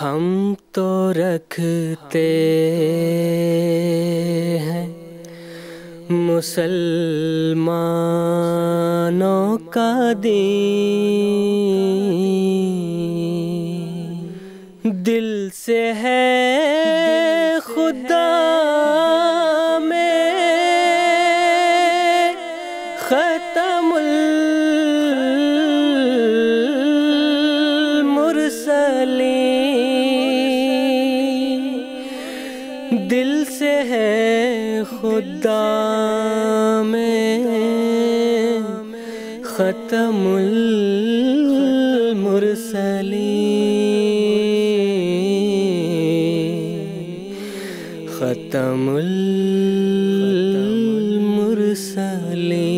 हम तो रखते हैं मुसलमानों का दीन। दिल से है खत्मुल मुरसलीन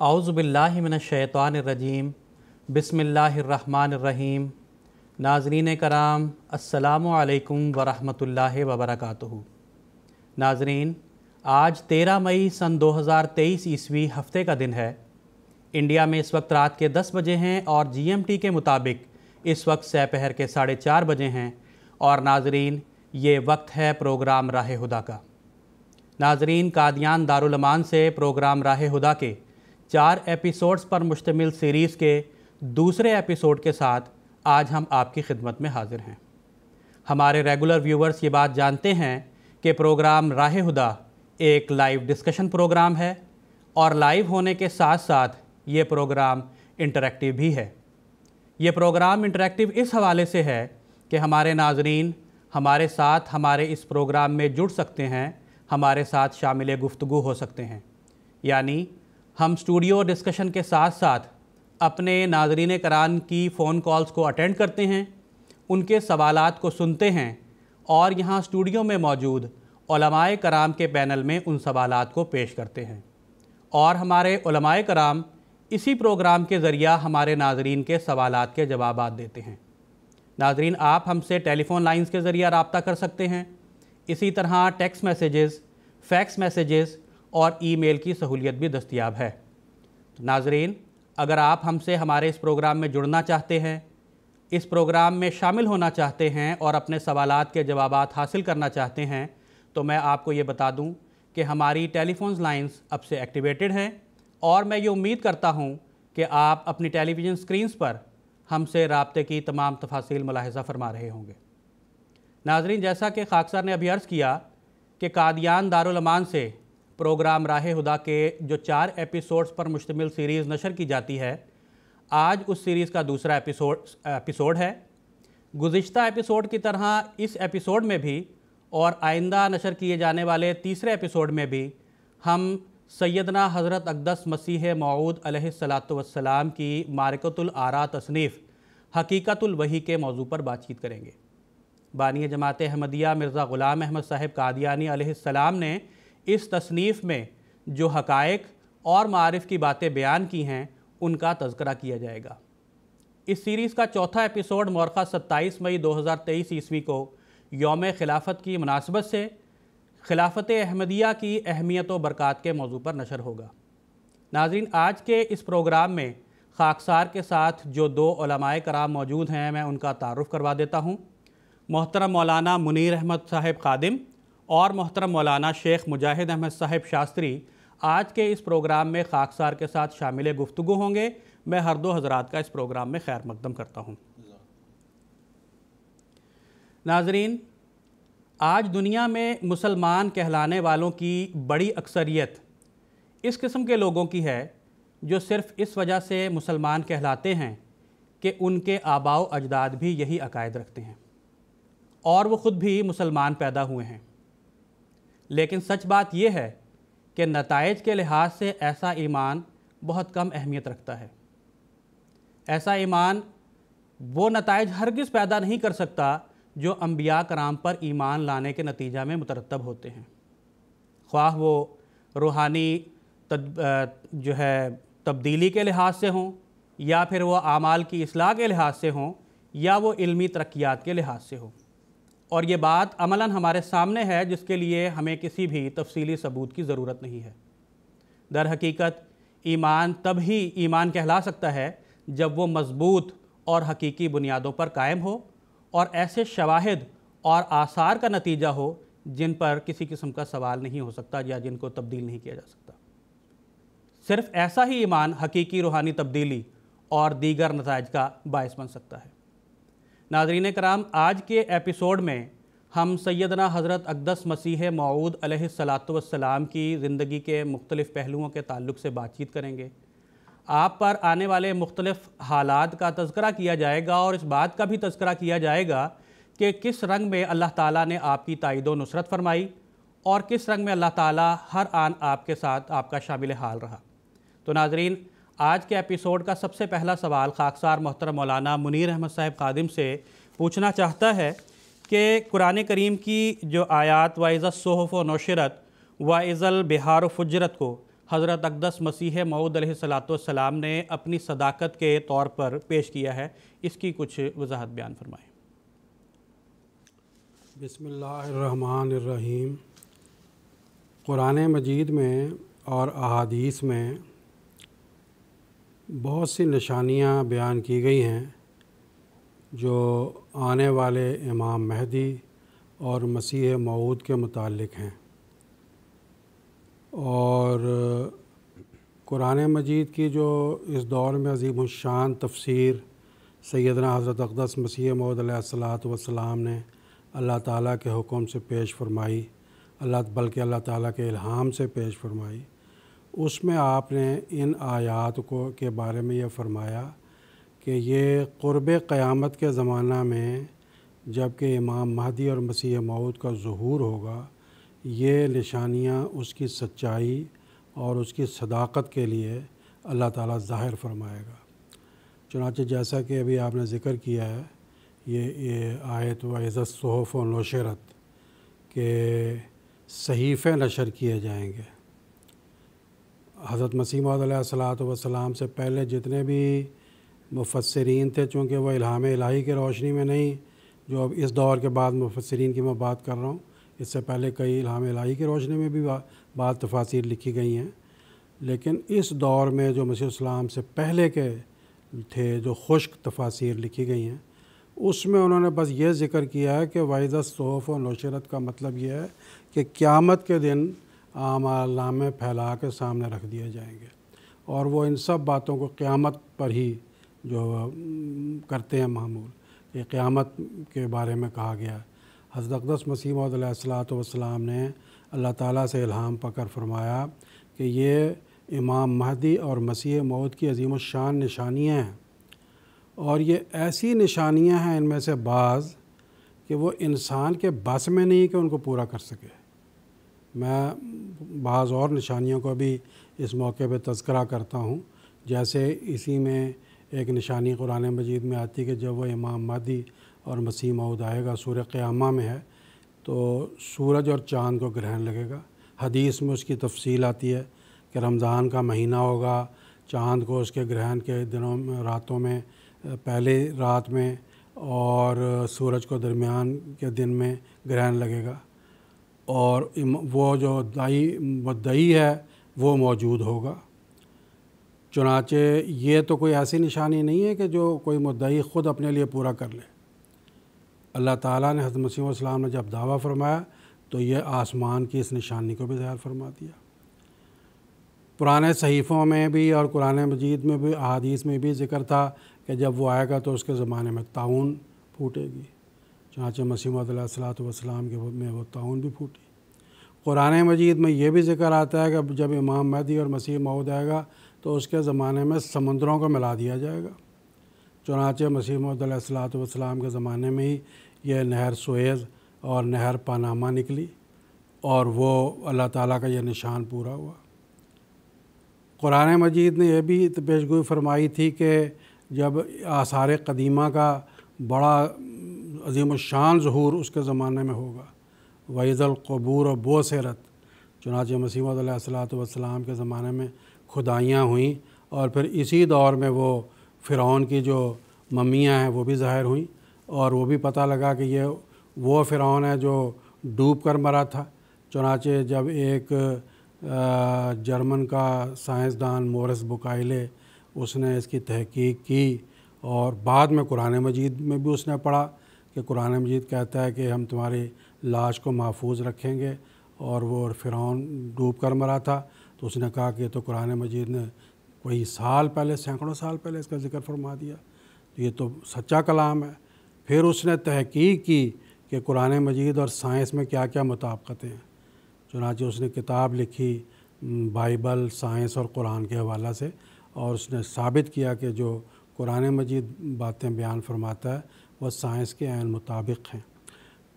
आउज़बिल्लिमिनशैतानरजीम बिसमीम नाजरीन कराम असलकम वरहमतुल्लाहि वबरकातुहु। नाजरीन, आज 13 मई सन 2023 ईस्वी हफ़्ते का दिन है। इंडिया में इस वक्त रात के 10 बजे हैं और जीएमटी के मुताबिक इस वक्त सपहर के साढ़े चार बजे हैं। और नाजरीन, ये वक्त है प्रोग्राम राह हुदा का। नाजरीन, कादियान दारुलमान से प्रोग्राम राह हुदा के चार एपिसोड्स पर मुश्तमिल सीरीज़ के दूसरे एपिसोड के साथ आज हम आपकी खिदमत में हाजिर हैं। हमारे रेगुलर व्यूवर्स ये बात जानते हैं कि प्रोग्राम राह हुदा एक लाइव डिस्कशन प्रोग्राम है और लाइव होने के साथ साथ ये प्रोग्राम इंटरेक्टिव भी है। ये प्रोग्राम इंटरेक्टिव इस हवाले से है कि हमारे नाजरीन, हमारे साथ, हमारे इस प्रोग्राम में जुड़ सकते हैं, हमारे साथ शामिल गुफ्तु हो सकते हैं। यानी हम स्टूडियो डिस्कशन के साथ साथ अपने नाजरीन करान की फ़ोन कॉल्स को अटेंड करते हैं, उनके सवालात को सुनते हैं और यहाँ स्टूडियो में मौजूद कराम के पैनल में उन सवालात को पेश करते हैं। और हमारे कराम इसी प्रोग्राम के ज़रिया हमारे नाजरीन के सवालात के जवाब देते हैं। नाजरीन, आप हमसे टेलीफ़ोन लाइंस के ज़रिए रबता कर सकते हैं। इसी तरह टेक्स्ट मैसेजेस, फैक्स मैसेजेस और ईमेल की सहूलियत भी दस्तियाब है। नाजरीन, अगर आप हमसे हमारे इस प्रोग्राम में जुड़ना चाहते हैं, इस प्रोग्राम में शामिल होना चाहते हैं और अपने सवालात के जवाब हासिल करना चाहते हैं तो मैं आपको ये बता दूँ कि हमारी टेलीफोन लाइंस अब से एक्टिवेटेड हैं और मैं ये उम्मीद करता हूँ कि आप अपनी टेलीविज़न स्क्रीन्स पर हमसे रबते की तमाम तफासिल मुलाहजा फरमा रहे होंगे। नाजरीन, जैसा कि खाकसर ने अभी अर्ज़ किया कि कादियान दारुलमान से प्रोग्राम राह हुदा के जो चार एपिसोड्स पर मुश्तमिल सीरीज़ नशर की जाती है, आज उस सीरीज़ का दूसरा एपिसोड एपिसोड है। गुज्त एपिसोड की तरह इस एपिसोड में भी और आइंदा नशर किए जाने वाले तीसरे एपिसोड में भी हम सैदना हज़रत अकदस मसीह मऊद अलैहिस्सलाम की मारकतुल आरा तसनीफ़, हकीकतुल वही के मौजू पर बातचीत करेंगे। बानी जमात अहमदिया मिर्ज़ा ग़ुलाम अहमद साहिब कादियानी ने इस तसनीफ़ में जो हकायक और मारफ़ की बातें बयान की हैं, उनका तस्करा किया जाएगा। इस सीरीज़ का चौथा एपिसोड मौरखा 27 मई 2023 ईस्वी को योम खिलाफत की मुनासबत से खिलाफत अहमदिया की अहमियत व बरक़ात के मौजू पर नशर होगा। नाजरीन, आज के इस प्रोग्राम में खाकसार के साथ जो दो कराम मौजूद हैं, मैं उनका तारफ़ करवा देता हूँ। मोहतरम मौलाना मुनीर अहमद साहिब खादिम और मोहतरम मौलाना शेख मुजाहिद अहमद साहिब शास्त्री आज के इस प्रोग्राम में खाकसार के साथ शामिल गुफ्तु होंगे। मैं हर दो हजरात का इस प्रोग्राम में खैर मकदम करता हूँ। नाजरीन, आज दुनिया में मुसलमान कहलाने वालों की बड़ी अक्सरियत इस किस्म के लोगों की है, जो सिर्फ़ इस वजह से मुसलमान कहलाते हैं कि उनके आबाओ अजदाद भी यही अकायद रखते हैं और वो ख़ुद भी मुसलमान पैदा हुए हैं। लेकिन सच बात यह है कि नतज के लिहाज से ऐसा ईमान बहुत कम अहमियत रखता है। ऐसा ईमान वो नतज हरगिज़ पैदा नहीं कर सकता जो अम्बिया कराम पर ईमान लाने के नतीजा में मुतरतब होते हैं। ख्वाह वो रूहानी जो है, तब्दीली के लिहाज से हों, या फिर वह आमाल की असलाह के लिहाज से हों, या वो इल्मी तरक्यात के लिहाज से हों। और ये बात अमला हमारे सामने है, जिसके लिए हमें किसी भी तफसीली सबूत की ज़रूरत नहीं है। दर हकीकत, ईमान तब ही ईमान कहला सकता है, जब वो मज़बूत और हकीकी बुनियादों पर कायम हो और ऐसे शवाहद और आसार का नतीजा हो जिन पर किसी किस्म का सवाल नहीं हो सकता या जिनको तब्दील नहीं किया जा सकता। सिर्फ़ ऐसा ही ईमान हकीकी रूहानी तब्दीली और दीगर नतज का बायस बन सकता है। नाजरीन कराम, आज के एपिसोड में हम सैदना हज़रत अकदस मसीह मऊद सलाम की ज़िंदगी के मुख्तलिफ़ पहलुओं के ताल्लुक से बातचीत करेंगे। आप पर आने वाले मुख्तलिफ़ हालात का तस्करा किया जाएगा और इस बात का भी तस्करा किया जाएगा कि किस रंग में अल्लाह ताला ने आपकी ताइद नुसरत फरमाई और किस रंग में अल्लाह ताला हर आन आपके साथ आपका शामिल हाल रहा। तो नाजरीन, आज के एपिसोड का सबसे पहला सवाल खाकसार मोहतरम मौलाना मुनीर अहमद साहब खादिम से पूछना चाहता है कि कुरान करीम की जो आयात वाइज़त सोहफ़ व नौशरत वाइज़ल बिहार फुजरत को हज़रत अकदस मसीह मऊद सलाम ने अपनी सदाकत के तौर पर पेश किया है। इसकी कुछ वजाहत बयान फरमाएँ। बसमीम कुरान मजीद में और अहादीस में बहुत सी निशानियाँ बयान की गई हैं, जो आने वाले इमाम महदी और मसीह मऊद के मुतालिक हैं। और, कुरान मजीद की जो इस दौर में अजीम शान तफसीर सैदना हज़रत अकदस मसीह मऊद वसलाम ने अल्लाह ताला के हुक्म से पेश फरमाई, अल्लाह, बल्कि अल्लाह ताला के इल्हाम से पेश फरमाई। उसमें आपने इन आयात को, के बारे में यह फरमाया कि ये क़ुरब क़यामत के ज़माना में जबकि इमाम महदी और मसीह मऊद का ज़हूर होगा ये निशानियाँ उसकी सच्चाई और उसकी सदाकत के लिए अल्लाह ताला ज़ाहिर फरमाएगा। चुनाचे जैसा कि अभी आपने ज़िक्र किया है, ये ये आयत व इज़्ज़त, सहफ़ व नशरत के सहीफ़े नशर किए जाएँगे। हज़रत मसीम वसलाम से पहले जितने भी मुफसरीन थे, चूँकि वह इल्हाम इलाही की रोशनी में नहीं, जो अब इस दौर के बाद मुफसरीन की मैं बात कर रहा हूँ इससे पहले कई इल्हाम इलाही की रोशनी में भी बात तफासिर लिखी गई हैं। लेकिन इस दौर में जो मसीह से पहले के थे, जो खुश्क तफासिर लिखी गई हैं, उसमें उन्होंने बस ये ज़िक्र किया है कि वाइद सोफ़ और नौशरत का मतलब ये है कि क़्यामत के दिन आमाल फैला के सामने रख दिए जाएँगे। और वो इन सब बातों को क़्यामत पर ही जो करते हैं मामूल। कि क़्यामत के बारे में कहा गया हज़रत मसीम वसलाम ने अल्लाह ताला से इल्हाम पकड़ फरमाया कि ये इमाम महदी और मसीह मौत की अजीम शान निशानियाँ हैं। और ये ऐसी निशानियाँ हैं इनमें से बाज़ कि वो इंसान के बस में नहीं कि उनको पूरा कर सके। मैं बाज़ और निशानियों को भी इस मौके पे तस्करा करता हूँ। जैसे इसी में एक निशानी कुरान मजीद में आती कि जब वह इमाम मादी और मसीह मऊद आएगा, सूर्य क़यामा में है तो सूरज और चाँद को ग्रहण लगेगा। हदीस में उसकी तफसील आती है कि रमज़ान का महीना होगा, चाँद को उसके ग्रहण के दिनों में, रातों में, पहले रात में और सूरज को दरमियान के दिन में ग्रहण लगेगा। और वो जो दाई दई है, वो मौजूद होगा। चुनाचे ये तो कोई ऐसी निशानी नहीं है कि जो कोई मुद्दई ख़ुद अपने लिए पूरा कर ले। अल्लाह ताला ने हज़रत मसीह मसीम ने जब दावा फरमाया तो यह आसमान की इस निशानी को भी ज़ाहिर फरमा दिया। पुराने सहीफ़ों में भी और कुरान मजीद में भी, अहादीस में भी ज़िक्र था कि जब वो आएगा तो उसके ज़माने में ताउन फूटेगी चाँचे मसीम वसलाम के में वो ताउन भी फूटी। कुरान मजीद में ये भी ज़िक्र आता है कि जब इमाम महदी और मसीह मऊद आएगा तो उसके ज़माने में समंदरों को मिला दिया जाएगा। चुनाचे मसीह के ज़माने में ही यह नहर सुएज़ और नहर पानामा निकली और वो अल्लाह ताला का यह निशान पूरा हुआ। कुरान मजीद ने यह भी पेशगोई फरमाई थी कि जब आसार कदीमा का बड़ा अजीम शान ज़हूर उसके ज़माने में होगा वज़लक़बूर और बोसरत, चुनाच मसीमत के ज़माने में खुदाइयाँ हुई और फिर इसी दौर में वो फ़िरौन की जो मम्मियाँ हैं, वो भी ज़ाहिर हुई और वो भी पता लगा कि ये, वो फ़िरौन है जो डूब कर मरा था। चुनाचे जब एक जर्मन का साइंसदान मोरस बुकाइले उसने इसकी तहकीक की और बाद में कुरान मजीद में भी उसने पढ़ा कि कुरान मजीद कहता है कि हम तुम्हारी लाश को महफूज रखेंगे और वो फ़िरौन डूब कर मरा था। तो उसने कहा कि तो कुरान मजीद ने कोई साल पहले, सैकड़ों साल पहले इसका ज़िक्र फरमा दिया। तो ये तो सच्चा कलाम है। फिर उसने तहकीक की कि कुरान मजीद और साइंस में क्या क्या मुताबकतें हैं। चुनाचे उसने किताब लिखी बाइबल, साइंस और कुरान के हवाला से और उसने साबित किया कि जो कुरान मजीद बातें बयान फरमाता है वह साइंस के आन मुताबिक हैं।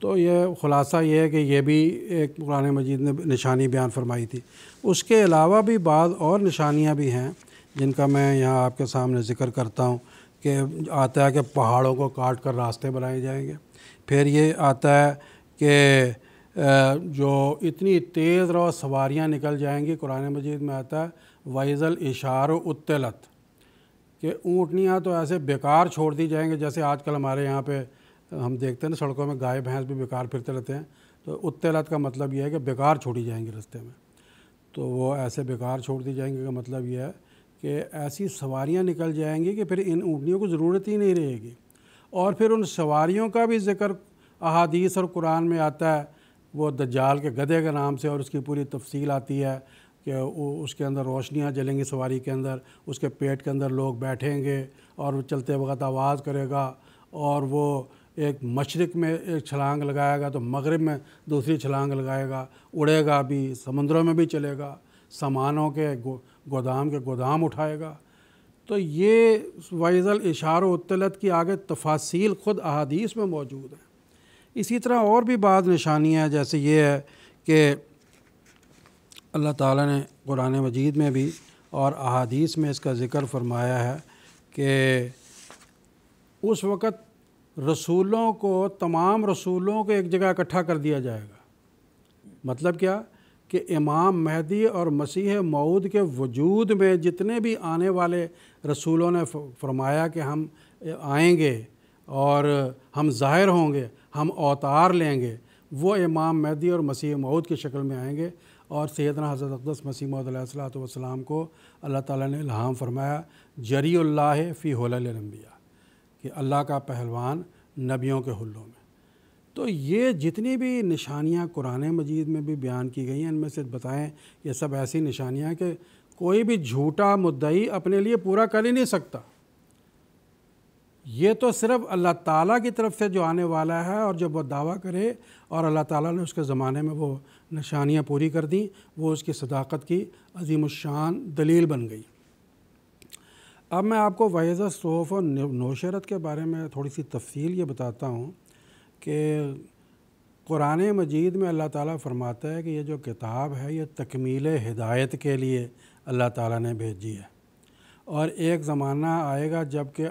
तो ये ख़ुलासा ये है कि यह भी एक कुरान मजीद ने निशानी बयान फरमाई थी। उसके अलावा भी बाद और निशानियाँ भी हैं। जिनका मैं यहाँ आपके सामने ज़िक्र करता हूँ कि आता है कि पहाड़ों को काट कर रास्ते बनाए जाएँगे। फिर ये आता है कि जो इतनी तेज़ रहो सवारियाँ निकल जाएँगी, कुरान मजीद में आता है वाइज़ल इशार उत्तलत। कि ऊँटनियाँ तो ऐसे बेकार छोड़ दी जाएँगे, जैसे आजकल हमारे यहाँ पे हम देखते हैं ना, सड़कों में गाय, भैंस भी बेकार फिरते रहते हैं। तो उत्तलत का मतलब यह है कि बेकार छोड़ी जाएँगी रस्ते में। तो वो ऐसे बेकार छोड़ दी जाएँगे का मतलब यह है कि ऐसी सवारियाँ निकल जाएँगी कि फिर इन ऊँटनियों को ज़रूरत ही नहीं रहेगी। और फिर उन सवारियों का भी ज़िक्र अहादीस और कुरान में आता है, वो दज्जाल के गधे के नाम से और उसकी पूरी तफसील आती है कि उसके अंदर रोशनियाँ जलेंगी सवारी के अंदर, उसके पेट के अंदर लोग बैठेंगे और वो चलते वक्त आवाज़ करेगा और वो एक मशरक़ में एक छलांग लगाएगा तो मगरब में दूसरी छलांग लगाएगा, उड़ेगा भी, समुद्रों में भी चलेगा, सामानों के गोदाम के गोदाम उठाएगा। तो ये वाइज़ल इशार उत्तलत की आगे तफासिल ख़ुद अहादीस में मौजूद है। इसी तरह और भी बाद निशानियाँ जैसे ये है कि अल्लाह ताला ने कुरान मजीद में भी और अहादीस में इसका ज़िक्र फरमाया है कि उस वक़्त रसूलों को, तमाम रसूलों को एक जगह इकट्ठा कर दिया जाएगा। मतलब क्या? कि इमाम महदी और मसीह मऊद के वजूद में जितने भी आने वाले रसूलों ने फरमाया कि हम आएँगे और हम ज़ाहिर होंगे, हम अवतार लेंगे, वो इमाम महदी और मसीह मऊद की शक्ल में आएँगे और सैदना हज़रत अकदस मसीह मौदलाम को अल्लाह ताला ने इल्हाम फरमाया जरी फ़ी होलम्बिया कि अल्लाह का पहलवान नबियों के हल्लों में। तो ये जितनी भी निशानियाँ कुरान मजीद में भी बयान की गई हैं, इनमें से बताएँ, ये सब ऐसी निशानियाँ कि कोई भी झूठा मुद्दई अपने लिए पूरा कर ही नहीं सकता। ये तो सिर्फ़ अल्लाह ताला की तरफ़ से जो आने वाला है और जब वो दावा करे और अल्लाह ताला ने उसके ज़माने में वो निशानियाँ पूरी कर दी, वो उसकी सदाकत की अजीमशान दलील बन गई। अब मैं आपको वैज़ सोफ़ और नौशरत के बारे में थोड़ी सी तफसील ये बताता हूँ। कि कुरान मजीद में अल्लाह ताला फरमाता है कि ये जो किताब है, ये तकमील हिदायत के लिए अल्लाह ताला ने भेजी है। और एक ज़माना आएगा जब कि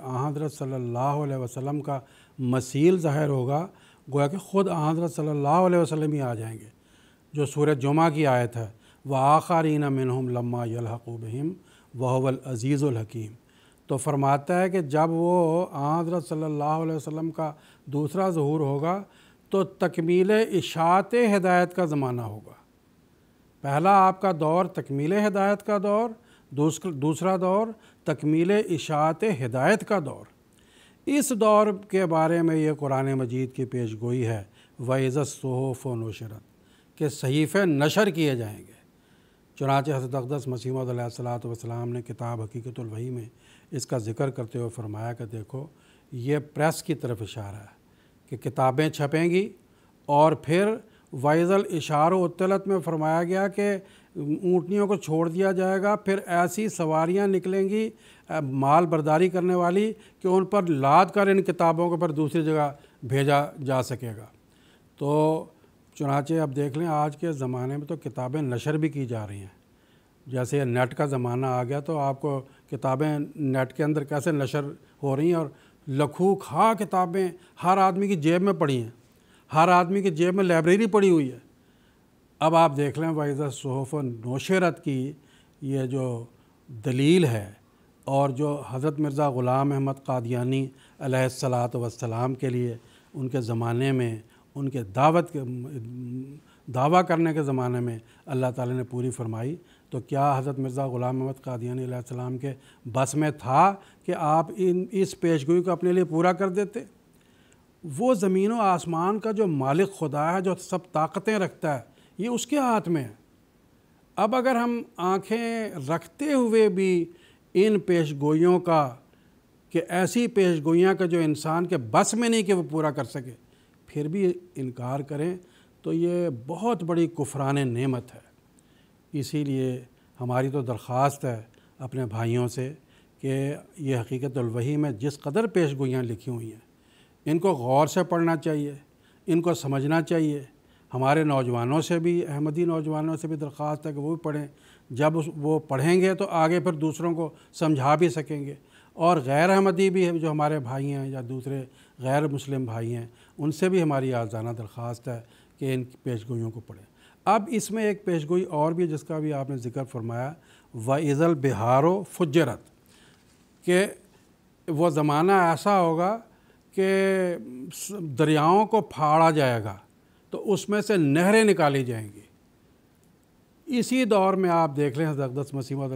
सल्लल्लाहु अलैहि वसल्लम का मसील ज़ाहिर होगा, गोया कि ख़ुद हज़रत सल्लल्लाहु अलैहि वसल्लम ही आ जाएँगे। जो सूरज जुमा की आयत है, व आखरीन मिनहम लम्मा यलहक़ूबहिम वहवल अज़ीज़ुल हकीम। तो फरमाता है कि जब वो हज़रत सल्लल्लाहु अलैहि वसल्लम का दूसरा ज़हूर होगा तो तकमील इशात हदायत का ज़माना होगा। पहला आपका दौर तकमील हदायत का दौर, दूसरा दौर तकमील इशात हदायत का दौर। इस दौर के बारे में ये कुरान मजीद की पेश गोई है वज़त सहूफ़ नशरत, के सहीफ़े नशर किए जाएँगे। चुनाच हज़रत अकदस मसीम वसलाम ने किताब हकीकतुलवही में इसका ज़िक्र करते हुए फरमाया कि देखो ये प्रेस की तरफ़ इशारा है कि किताबें छपेंगी और फिर वाइज़ल इशार उत्तलत में फरमाया गया कि ऊँटनियों को छोड़ दिया जाएगा, फिर ऐसी सवारियाँ निकलेंगी माल बर्दारी करने वाली कि उन पर लाद कर इन किताबों को पर दूसरी जगह भेजा जा सकेगा। तो चुनाचे अब देख लें, आज के ज़माने में तो किताबें नशर भी की जा रही हैं। जैसे नेट का ज़माना आ गया तो आपको किताबें नेट के अंदर कैसे नशर हो रही हैं और लखू खा किताबें। हर आदमी की जेब में पड़ी हैं। हर आदमी की जेब में लाइब्रेरी पड़ी हुई है। अब आप देख लें वाइज़ा सहूफ़ नौशरत की ये जो दलील है और जो हज़रत मिर्ज़ा ग़ुलाम अहमद कादियानी वसलाम के लिए उनके ज़माने में, उनके दावत के, दावा करने के ज़माने में अल्लाह ताला ने पूरी फरमाई। तो क्या हज़रत मिर्ज़ा ग़ुलाम अहमद कादियानी सलाम के बस में था कि आप इन, इस पेशगोई को अपने लिए पूरा कर देते? वो ज़मीन व आसमान का जो मालिक खुदा है, जो सब ताकतें रखता है, ये उसके हाथ में है। अब अगर हम आँखें रखते हुए भी इन पेशगोइयों का, कि ऐसी पेशगोइयाँ का जो इंसान के बस में नहीं कि वो पूरा कर सके, फिर भी इनकार करें तो ये बहुत बड़ी कुफरान नेमत है। इसीलिए हमारी तो दरख्वास्त है अपने भाइयों से कि ये हकीकत वही में जिस कदर पेशगोइयाँ लिखी हुई हैं। इनको गौर से पढ़ना चाहिए, इनको समझना चाहिए। हमारे नौजवानों से भी, अहमदी नौजवानों से भी दरख्वास्त है कि वो भी पढ़ें। जब वो पढ़ेंगे तो आगे फिर दूसरों को समझा भी सकेंगे। और गैर अहमदी भी जो हमारे भाई हैं या दूसरे गैर मुस्लिम भाई हैं, उनसे भी हमारी आजाना दरख्वास्त है कि इन पेशगोइयों को पढ़ें। अब इसमें एक पेशगोई और भी जिसका भी आपने ज़िक्र फरमाया व इज़ल बिहारो फुजरत कि वो ज़माना ऐसा होगा कि दरियाओं को फाड़ा जाएगा तो उसमें से नहरें निकाली जाएँगी। इसी दौर में आप देख लें, हज़रत मसीमत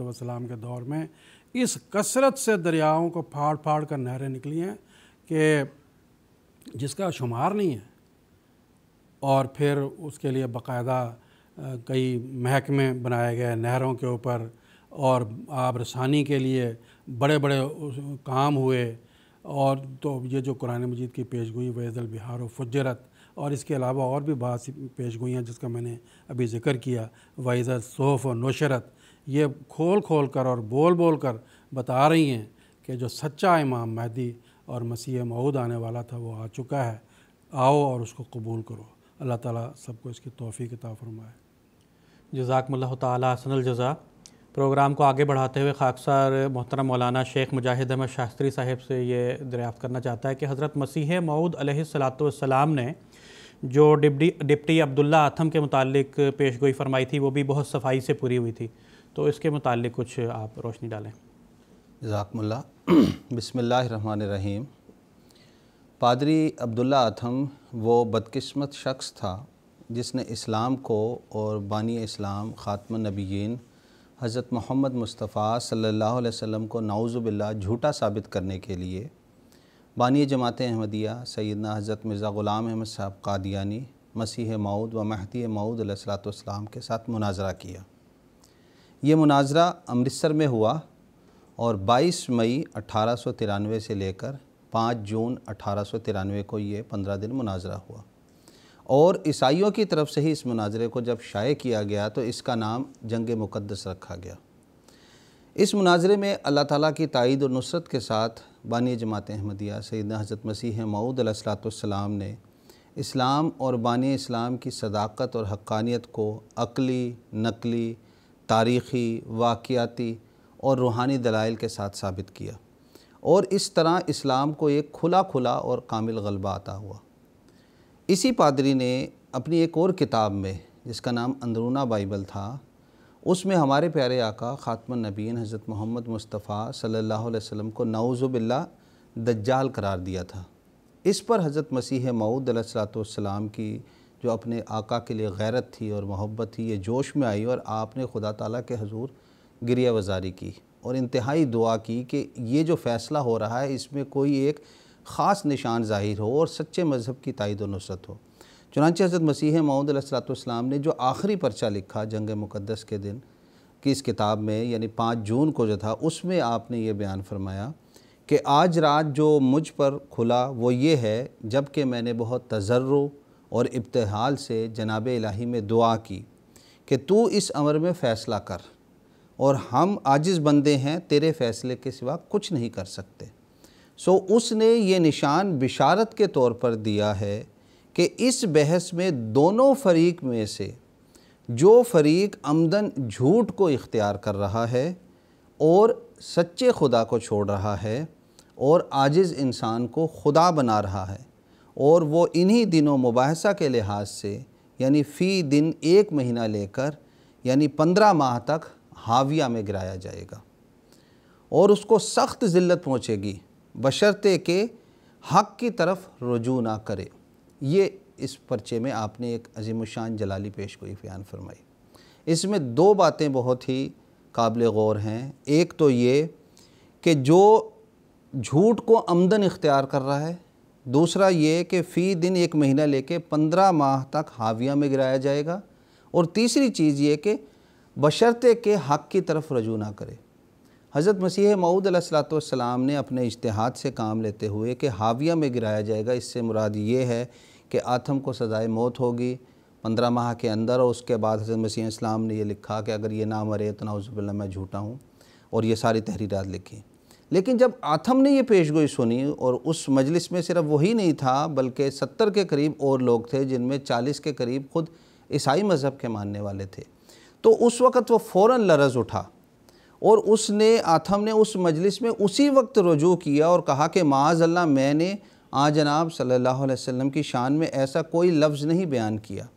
वसलाम के दौर में, इस कसरत से दरियाओं को फाड़ फाड़ कर नहरें निकली हैं, कि जिसका शुमार नहीं है। और फिर उसके लिए बाकायदा कई महकमे बनाए गए नहरों के ऊपर और आब रसानी के लिए बड़े बड़े काम हुए। और तो ये जो कुरान मजीद की पेशगोई, वैज़ल बिहार फजरत और इसके अलावा और भी बहुत सी पेश गोइयाँ जिसका मैंने अभी ज़िक्र किया वाइज़त सोफ़ और नौशरत। ये खोल खोल कर और बोल बोल कर बता रही हैं कि जो सच्चा इमाम महदी और मसीह मऊद आने वाला था वो आ चुका है। आओ और उसको कबूल करो। अल्लाह ताला सबको इसकी तोफ़ी किताब फरमाए। जजाकमल्ला तसनल जजा। प्रोग्राम को आगे बढ़ाते हुए खाकसार मोहतरम मौलाना शेख मुजाहिद अहमद शास्त्री साहब से ये दरियाफ़त करना चाहता है कि हज़रत मसीह मऊद सलाम ने जो डिप्टी डिप्टी अब्दुल्ला आथम के मुतालिक पेश गोई फरमाई थी वो भी बहुत सफ़ाई से पूरी हुई थी। तो इसके मुतालिक कुछ आप रोशनी डालें। जजाकमुल्ला बिसमीम पादरी अब्दुल्ला आथम वो बदकिस्मत शख्स था, जिसने इस्लाम को और बानी इस्लाम ख़ात्म नबीन हज़रत मोहम्मद मुस्तफ़ा सल्लल्लाहु अलैहि वसल्लम को नाउज़ुबिल्ला झूठा साबित करने के लिए बानी जमात अहमदिया सैदना हज़रत मिर्ज़ा ग़ुलाम अहमद साहब कादियानी, मसीह मऊद व महदी मऊद सलाम के साथ मुनाजरा किया। ये मुनाजरा अमृतसर में हुआ और 22 मई अठारह सौ तिरानवे से लेकर 5 जून अठारह सौ तिरानवे को ये 15 दिन मुनाजरा हुआ। और ईसाइयों की तरफ़ से ही इस मुनाजरे को जब शाये किया गया तो इसका नाम जंग मुक़दस रखा गया। इस मुनाजरे में अल्लाह ताला की ताइद और नुसरत के साथ बानी जमात अहमदिया सैद हज़रत मसीह मऊद सलाम ने इस्लाम और बानी इस्लाम की सदाकत और हक्कानियत को अकली, नकली, तारीख़ी वाक़ाती और रूहानी दलाइल के साथ साबित किया। और इस तरह इस्लाम को एक खुला खुला और कामिल गलबा आता हुआ। इसी पादरी ने अपनी एक और किताब में, जिसका नाम अंदरूना बाइबल था, उसमें हमारे प्यारे आका ख़ात्म नबीन हज़रत मोहम्मद मुस्तफ़ा सल्लल्लाहु अलैहि वसल्लम को नवज़ुबिल्ला दज्जाल करार दिया था। इस पर हज़रत मसीह मऊद सलाम की जो अपने आका के लिए गैरत थी और मोहब्बत थी, ये जोश में आई और आपने खुदा ताला के हजूर गिरिया वजारी की। और इंतहाई दुआ की कि ये जो फ़ैसला हो रहा है, इसमें कोई एक ख़ास निशान ज़ाहिर हो और सच्चे मज़हब की ताइद नुसरत हो। चुनानचे हज़रत मसीह मऊदलाम ने जो आखिरी पर्चा लिखा जंग मुक़दस के दिन, की इस किताब में, यानी पाँच जून को जो था, उसमें आपने ये बयान फरमाया कि आज रात जो मुझ पर खुला वो ये है, जबकि मैंने बहुत तजर्र और इब्तहाल से जनाब इलाही में दुआ की कि तू इस अमर में फ़ैसला कर। और हम आजिज़ बंदे हैं, तेरे फ़ैसले के सिवा कुछ नहीं कर सकते। सो उसने ये निशान बिशारत के तौर पर दिया है कि इस बहस में दोनों फरीक में से जो फरीक आमदन झूठ को इख्तियार कर रहा है और सच्चे खुदा को छोड़ रहा है और आजिज़ इंसान को खुदा बना रहा है और वो इन्हीं दिनों मुबासा के लिहाज से, यानी फ़ी दिन एक महीना लेकर, यानी पंद्रह माह तक हाविया में गिराया जाएगा और उसको सख्त ज़िल्लत पहुँचेगी। बशर्ते के हक़ की तरफ़ रजू ना करे। ये इस पर्चे में आपने एक अजीम जलाली पेश गोई बयान फरमाई। इसमें दो बातें बहुत ही काबिल गौर हैं। एक तो ये कि जो झूठ को आमदन इख्तियार कर रहा है। दूसरा ये कि फ़ी दिन एक महीना लेके पंद्रह माह तक हाविया में गिराया जाएगा। और तीसरी चीज़ ये कि बशर्ते के हक़ की तरफ़ रजू ना करे। हज़रत मसीह मऊद सलाम ने अपने इश्तहाद से काम लेते हुए कि हाविया में गिराया जाएगा, इससे मुराद ये है कि आथम को सज़ाए मौत होगी, पंद्रह माह के अंदर और उसके बाद हज़रत मसीह इस्लाम ने यह लिखा कि अगर ये ना मरे तो नाउज़बिल्ला मैं झूठा हूँ और ये सारी तहरीरात लिखी। लेकिन जब आथम ने ये पेश गोई सुनी और उस मजलिस में सिर्फ़ वही नहीं था, बल्कि सत्तर के करीब और लोग थे, जिनमें चालीस के करीब ख़ुद ईसाई मज़हब के मानने वाले थे। तो उस वक़्त वो फ़ौर लरज़ उठा और उसने, आथम ने उस मजलिस में उसी वक्त रजू किया और कहा कि माज़ल्ला मैंने आ जनाब अलैहि वसल्लम की शान में ऐसा कोई लफ्ज़ नहीं बयान किया।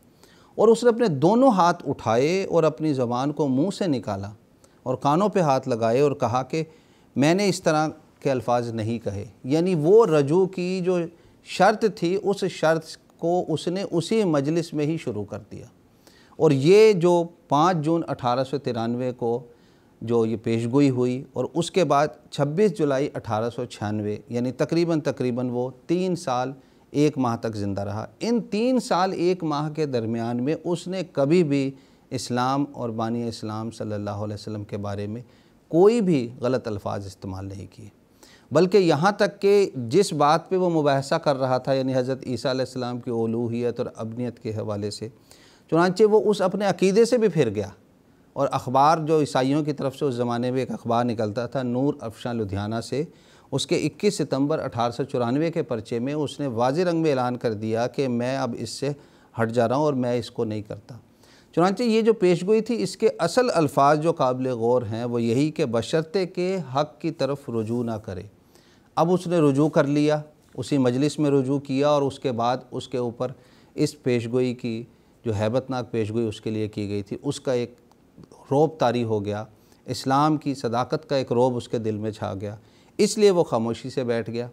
और उसने अपने दोनों हाथ उठाए और अपनी ज़बान को मुँह से निकाला और कानों पे हाथ लगाए और कहा कि मैंने इस तरह के अल्फाज नहीं कहे। यानी वो रजू की जो शर्त थी, उस शर्त को उसने उसी मजलिस में ही शुरू कर दिया। और ये जो पाँच जून अठारह सौ तिरानवे को जो ये पेशगोई हुई और उसके बाद 26 जुलाई अठारह सौ छियानवे, यानी तकरीबन तकरीबन वो तीन साल एक माह तक ज़िंदा रहा। इन तीन साल एक माह के दरमियान में उसने कभी भी इस्लाम और बानी इस्लाम सल्लल्लाहु अलैहि वसल्लम के बारे में कोई भी गलत अल्फाज इस्तेमाल नहीं किए। बल्कि यहाँ तक कि जिस बात पे वो मुबासा कर रहा था, यानी हज़रत ईसा की ओलूहियत और अबनीत के हवाले से चुनानचे वो उस अपने अकीदे से भी फिर गया। और अखबार जो ईसाइयों की तरफ़ से उस ज़माने में एक अखबार निकलता था, नूर अफशा लुधियाना से, उसके 21 सितंबर अठारह सौ चौरानवे के पर्चे में उसने वाज रंग में ऐलान कर दिया कि मैं अब इससे हट जा रहा हूँ और मैं इसको नहीं करता। चुनाचे ये जो पेश गोई थी, इसके असल अल्फाज जो काबिल गौर हैं, वो यही कि बशर्ते के हक़ की तरफ़ रुजू ना करे। अब उसने रुजू कर लिया, उसी मजलिस में रुजू किया और उसके बाद उसके ऊपर इस पेश गोई की जो हैबतनाक पेश गोई उसके लिए की गई थी, उसका एक रोब तारी हो गया, इस्लाम की सदाकत का एक रोब उसके दिल में छा गया। इसलिए वो खामोशी से बैठ गया।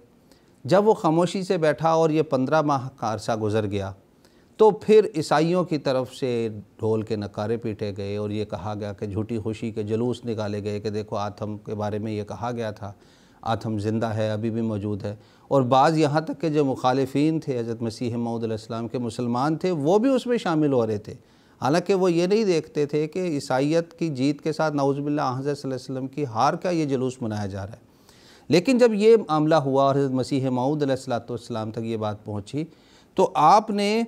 जब वो खामोशी से बैठा और ये पंद्रह माह का अरसा गुज़र गया तो फिर ईसाइयों की तरफ़ से ढोल के नकारे पीटे गए और ये कहा गया कि झूठी खुशी के जुलूस निकाले गए कि देखो आथम के बारे में ये कहा गया था। आथम ज़िंदा है, अभी भी मौजूद है। और बाज़ यहाँ तक के जो मुखालफन थे, हज़रत मसीह मऊदम के मुसलमान थे, वो भी उसमें शामिल हो रहे थे। हालाँकि वो ये नहीं देखते थे कि ईसाइत की जीत के साथ नवज़बिल्ला वसल्लम की हार का ये जुलूस मनाया जा रहा है। लेकिन जब ये मामला हुआ और हज़रत मसीह मऊद तक ये बात पहुँची तो आपने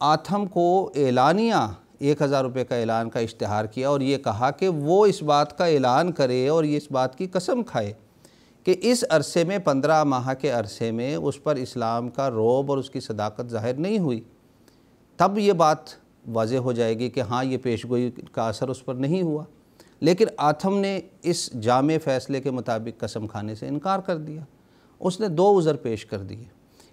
आथम को एलानिया एक हज़ार रुपये का ऐलान का इश्तहार किया और ये कहा कि वो इस बात का ऐलान करे और ये इस बात की कसम खाए। कि इस अरसे में, पंद्रह माह के अरसे में उस पर इस्लाम का रोब और उसकी सदाकत ज़ाहिर नहीं हुई। तब ये बात वाज हो जाएगी कि हाँ ये पेश गोई का असर उस पर नहीं हुआ। लेकिन आथम ने इस जाम फ़ैसले के मुताबिक कसम खाने से इनकार कर दिया। उसने दो उज़र पेश कर दिए।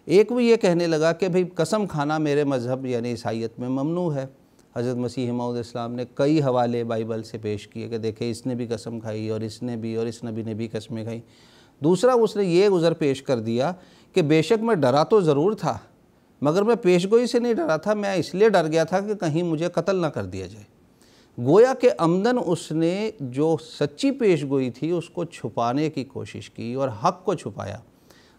एक वो ये कहने लगा कि भाई, कसम खाना मेरे मज़हब यानी ईसाइत में ममनू है। हज़रत मसीह मऊद इस्लाम ने कई हवाले बाइबल से पेश किए कि देखे, इसने भी कसम खाई और इसने भी और इस नबी ने भी कसमें खाई। दूसरा उसने ये गुज़र पेश कर दिया कि बेशक मैं डरा तो ज़रूर था, मगर मैं पेशगोई से नहीं डरा था, मैं इसलिए डर गया था कि कहीं मुझे कत्ल ना कर दिया जाए। गोया के आमदन उसने जो सच्ची पेशगोई थी उसको छुपाने की कोशिश की और हक़ को छुपाया।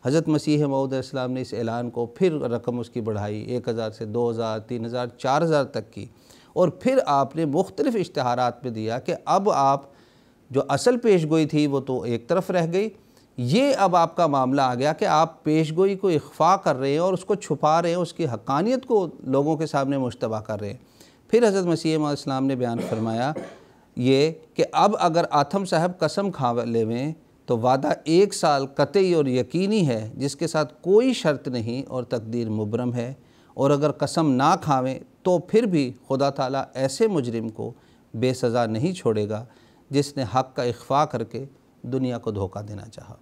हज़रत मसीह मऊद इस्लाम ने इस ऐलान को फिर रकम उसकी बढ़ाई, एक हज़ार से दो हज़ार, तीन हज़ार, चार हज़ार तक की। और फिर आपने मुख्तलिफ़ इश्तहारात में दिया कि अब आप जो असल पेश गोई थी वो तो एक तरफ़ रह गई ये अब आपका मामला आ गया कि आप पेश गोई को इख्फा कर रहे हैं और उसको छुपा रहे हैं, उसकी हकानियत को लोगों के सामने मुशतबा कर रहे हैं। फिर हज़रत मसीह इस्लाम ने बयान फरमाया ये कि अब अगर आथम साहब कसम खा लेवें तो वादा एक साल कतई और यकीनी है, जिसके साथ कोई शर्त नहीं और तकदीर मुबरम है। और अगर कसम ना खावें तो फिर भी खुदा ताला ऐसे मुजरिम को बेसज़ा नहीं छोड़ेगा, जिसने हक़ का इख्फा करके दुनिया को धोखा देना चाहा।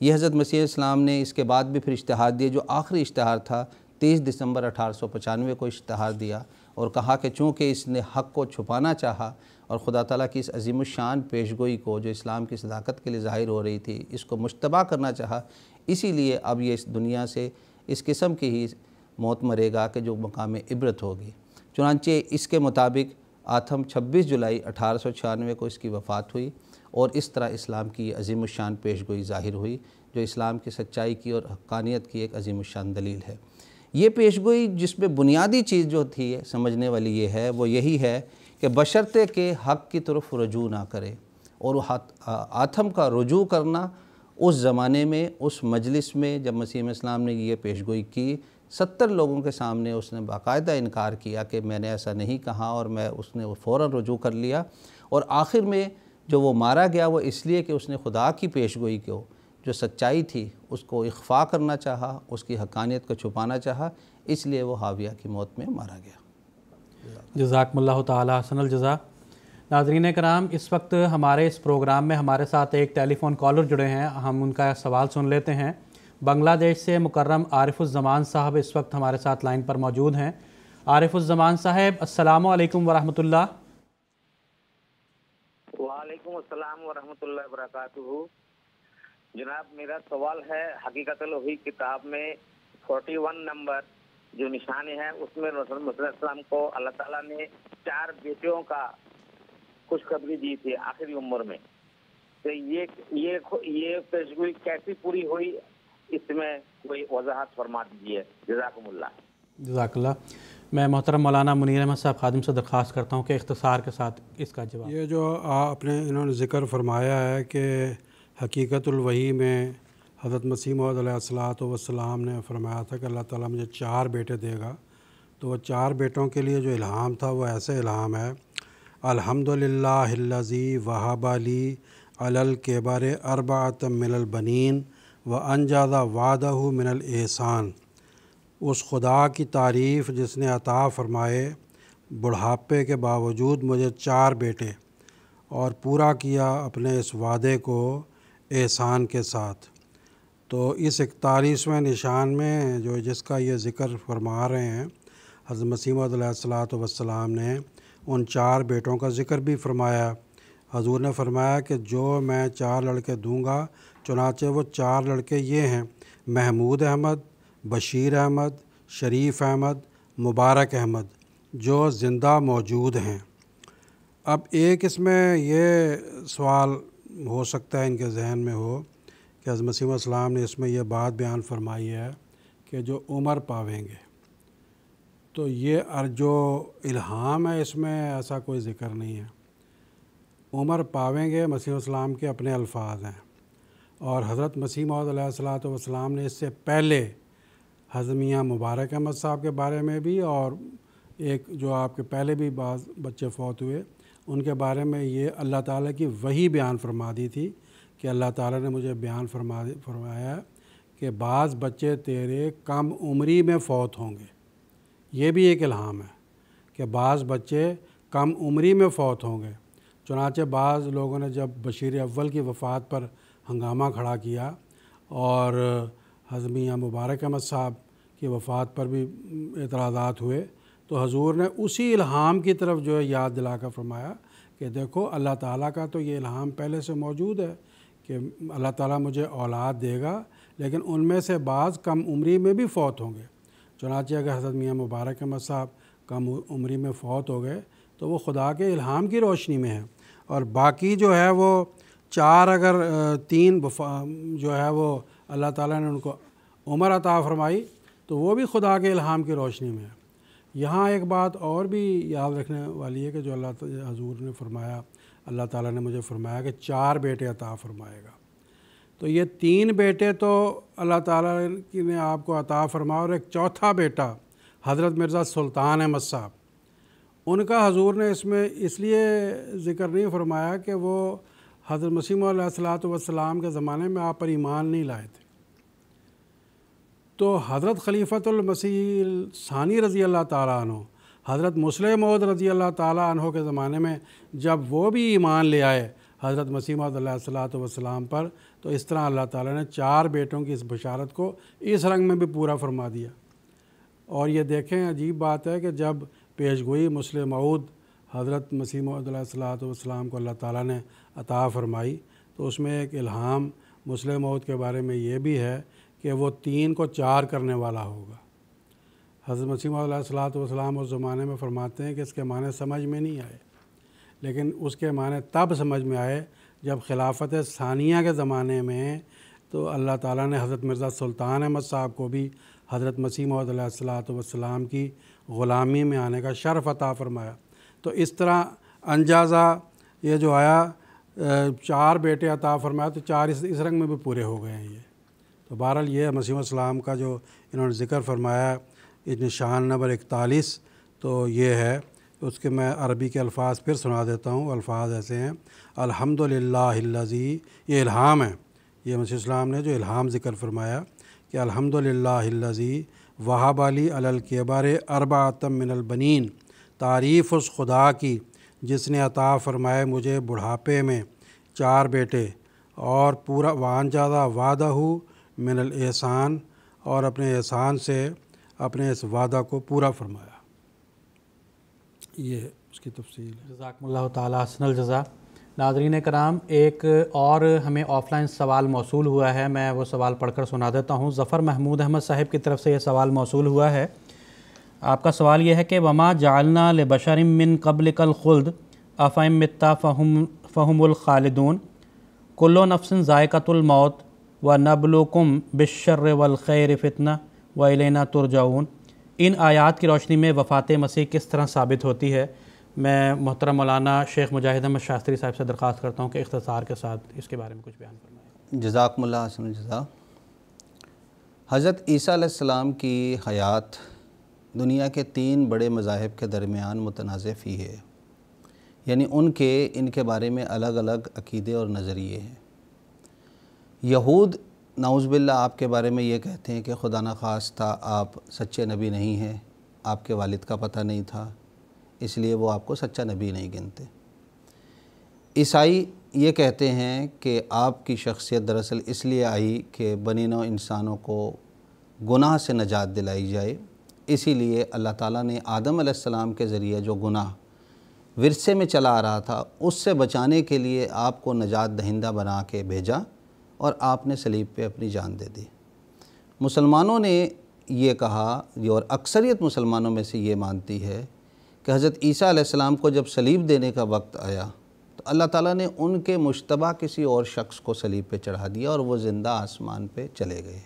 ये हज़रत मसीह इस्लाम ने इसके बाद भी फिर इश्तहार दिए, जो आखिरी इश्तहार था, तेईस दिसंबर अठारह को इश्तहार दिया और कहा कि चूँकि इसने हक़ को छुपाना चाहा और ख़ुदा ताला की इस अजीम शान पेशगोई को, जो इस्लाम की सदाकत के लिए ज़ाहिर हो रही थी, इसको मुशतबा करना चाहा, इसीलिए अब ये इस दुनिया से, इस किस्म की ही मौत मरेगा कि जो मकाम इबरत होगी। चुनानचे इसके मुताबिक आथम 26 जुलाई अठारह को इसकी वफ़ात हुई और इस तरह इस्लाम की अजीम शान पेश गोई ज़ाहिर हुई, जो इस्लाम की सच्चाई की और हकानियत की एक अजीम शान दलील है। ये पेश गोई जिसमें बुनियादी चीज़ जो थी समझने वाली ये है, वो यही है कि बशर्ते के हक़ की तरफ़ रजू ना करे और आथम का रजू करना उस ज़माने में, उस मजलिस में जब मसीम इस्लाम ने ये पेश गोई की, सत्तर लोगों के सामने उसने बाकायदा इनकार किया कि मैंने ऐसा नहीं कहा और मैं उसने फ़ौर रजू कर लिया। और आखिर में जो वो मारा गया, वो इसलिए कि उसने खुदा की पेश गोई को, जो सच्चाई थी, उसको इख्फा करना चाहा, उसकी हकानियत को छुपाना चाहा, इसलिए वो हाविया की मौत में मारा गया। जजाकमल्ला तसनल जजा। नाजरीन कराम, इस वक्त हमारे इस प्रोग्राम में हमारे साथ एक टेलीफ़ोन कॉलर जुड़े हैं, हम उनका सवाल सुन लेते हैं। बांग्लादेश से मुकर्रम आरिफुज़मान साहब इस वक्त हमारे साथ लाइन पर मौजूद हैं। आरिफुज़मान साहब अस्सलाम वालेकुम वरहमतुल्लाह वालेकुम अस्सलाम वरहमतुल्लाह वबरकातुहू। जनाब, मेरा सवाल है हकीकत वही किताब में 41 नंबर जो निशानी है, उसमें रसम को अल्लाह ताला ने चार बेटियों का खुशखबरी दी थी आखिरी उम्र में। तो ये ये ये पेशगोई कैसी पूरी हुई? इसमें कोई वजाहत फरमा दीजिए। जजाकमुल्ला जजाकल्ला मैं मोहतरम मौलाना मुनीर अहमद साहब खादिम से दरख्वास्त करता हूँ कि इख्तसार के साथ इसका जवाब। ये जो आपने इन्होंने ज़िक्र फरमाया है कि हकीकतुलवही में हज़रत मसीम वसलाम ने फरमाया था कि अल्लाह ताला मुझे चार बेटे देगा। तो वह चार बेटों के लिए जो इल्हाम था, वो ऐसे इल्हाम है, अल्हम्दुलिल्लाहिल्लज़ी वहाबाली अलल केबर अरबात मिनल बनीन व अनजादा वादहू मिनल एहसान। उस खुदा की तारीफ़ जिसने अता फ़रमाए, बुढ़ापे के बावजूद मुझे चार बेटे और पूरा किया अपने इस वादे को एहसान के साथ। तो इस इकतालीसवें निशान में जो जिसका ये ज़िक्र फरमा रहे हैं, हज़रत मसीम वसलाम ने उन चार बेटों का ज़िक्र भी फरमाया। हजूर ने फरमाया कि जो मैं चार लड़के दूँगा, चुनाचे वो चार लड़के ये हैं, महमूद अहमद बशीर अहमद, शरीफ अहमद, मुबारक अहमद, जो ज़िंदा मौजूद हैं। अब एक इसमें ये सवाल हो सकता है इनके जहन में हो कि हज़ मसीम सलाम ने इसमें यह बात बयान फरमाई है कि जो उम्र पावेंगे तो ये जो इल्हाम है इसमें, ऐसा कोई ज़िक्र नहीं है। उम्र पावेंगे मसीम सलाम के अपने अल्फाज हैं। और हज़रत मसीम वसलाम ने इससे पहले हज़मिया मुबारक अहमद साहब के बारे में भी और एक जो आपके पहले भी बाज़ बच्चे फौत हुए, उनके बारे में ये अल्लाह ताला की वही बयान फरमा दी थी कि अल्लाह ताला ने मुझे बयान फरमा फरमाया कि बाज़ बच्चे तेरे कम उम्री में फ़ौत होंगे। ये भी एक इल्हाम है कि बाज़ बच्चे कम उम्री में फ़ौत होंगे। चुनाचे बाज़ लोगों ने जब बशीर अव्वल की वफ़ात पर हंगामा खड़ा किया और हजमिया मुबारक अहमद साहब की वफ़ात पर भी एतराज़ात हुए। तो हजूर ने उसी इल्हाम की तरफ़ जो है याद दिला कर फरमाया कि देखो, अल्लाह ताला का तो ये इल्हाम पहले से मौजूद है कि अल्लाह ताला मुझे औलाद देगा, लेकिन उनमें से बाज़ कम उम्री में भी फ़ौत होंगे। चुनाचे अगर हज़रत मियाँ मुबारक अहमद साहब कम उम्री में फ़ौत हो गए तो वो खुदा के इल्हाम की रोशनी में है। और बाकी जो है वो चार अगर तीन जो है वो अल्लाह ताला ने उनको उम्र अता फरमाई तो वो भी खुदा के इल्हाम की रोशनी में है। यहाँ एक बात और भी याद रखने वाली है कि जो अल्लाह हजूर ने फरमाया, अल्लाह ताला ने मुझे फरमाया कि चार बेटे अता फरमाएगा। तो ये तीन बेटे तो अल्लाह ताला ने आपको अता फरमाया और एक चौथा बेटा हज़रत मिर्ज़ा सुल्तान अहमद साहब, उनका हजूर ने इसमें इसलिए ज़िक्र नहीं फरमाया कि वो हज़रत मसीम वसलाम के ज़माने में आप पर ईमान नहीं लाए थे। तो हज़रत खलीफ़तमसीह सानी रज़ी अल्लाह तु हज़रत मुस्लिम मौद रज़ी अल्लाह तहों के ज़माने में जब वो भी ईमान ले आए हज़रत मसीम वसलाम पर तो इस तरह अल्लाह ताला ने चार बेटों की इस बशारत को इस रंग में भी पूरा फरमा दिया। और ये देखें, अजीब बात है कि जब पेशगोई मुस्लिम मऊद, हज़रत मसीम वसलाम को अल्लाह ताला ने अता फ़रमाई तो उसमें एक इल्हाम मुस्लिम मऊद के बारे में ये भी है कि वो तीन को चार करने वाला होगा। हज़रत मसीम सलाम उस ज़माने में फरमाते हैं कि इसके माने समझ में नहीं आए लेकिन उसके माने तब समझ में आए जब खिलाफत सानिया के ज़माने में तो अल्लाह ताला ने हज़रत मिर्ज़ा सुल्तान अहमद साहब को भी हज़रत मसीम वसलाम की ग़ुलामी में आने का शर्फ अता फ़रमाया। तो इस तरह अंजाज़ा ये जो आया चार बेटे अता फरमाया तो चार इस, इस रंग में भी पूरे हो गए हैं ये। तो बहरहाल ये मसीम का जो इन्होंने ज़िक्र फरमाया निशान नंबर इकतालीस तो ये है। उसके मैं अरबी के अल्फाज फिर सुना देता हूँ। अल्फाज ऐसे हैं, अल्हम्दुलिल्लाहिल्लज़ी, ये इल्हाम है। ये मसीम ने जो इल्हाम ज़िक्र फरमाया कि अल्हम्दुलिल्लाहिल्लज़ी, वहाब अली अलकेबर अरबातम मिनलबनीन तारीफ़ उस खुदा की जिसने अता फ़रमाए मुझे बुढ़ापे में चार बेटे और पूरा वान ज़्यादा वादा हो मिनल एहसान और अपने एहसान से अपने इस वादा को पूरा फरमाया। ये उसकी तफसील जजाकम्ला तसनल जजा। नाजरीन कराम, एक और हमें ऑफ़लाइन सवाल मौसू हुआ है, मैं वो सवाल पढ़कर सुना देता हूँ। ज़फ़र महमूद अहमद साहब की तरफ़ से यह सवाल मौसू हुआ है। आपका सवाल यह है कि, वमा जालना बशरम मिन कबल कल खुल्द अफ़म मित्ता फ़हम, फ़हमुल खालिदून? कुल्लो नफ्सन ज़ायक़तुलमौत व नबलुकुम बिशर वलखैर फ़ितना व इलेना तुरजाऊन। इन आयात की रोशनी में वफ़ात मसीह किस तरह साबित होती है? मैं मोहतरम मौलाना शेख मुजाहिद अहमद शास्त्री साहब से दरख्वास्त करता हूँ कि इख्तसार के साथ इसके बारे में कुछ बयान फरमाएँ। जजाकमल्ला जजा। हज़रत ईसा की हयात दुनिया के तीन बड़े मज़ाहब के दरमियान मुतनाज़ ही है। यानी उनके, इनके बारे में अलग अलग अकीदे और नज़रिए हैं। यहूद नाउज़बिल्ला आपके बारे में ये कहते हैं कि खुदा न था, आप सच्चे नबी नहीं हैं, आपके वालिद का पता नहीं था, इसलिए वो आपको सच्चा नबी नहीं गिनते। ईसाई ये कहते हैं कि आपकी शख्सियत दरअसल इसलिए आई कि बनी नौ इंसानों को गुनाह से नजात दिलाई जाए, इसीलिए अल्लाह ताला ने आदम सलाम के ज़रिए जो गुनाह विरसे में चला आ रहा था, उससे बचाने के लिए आपको नजात दहिंदा बना के भेजा। और आपने सलीब पे अपनी जान दे दी। मुसलमानों ने ये कहा, और अक्सरियत मुसलमानों में से ये मानती है कि हज़रत ईसा को जब सलीब देने का वक्त आया तो अल्लाह ताला ने उनके मुशतबा किसी और शख्स को सलीब पे चढ़ा दिया और वो ज़िंदा आसमान पे चले गए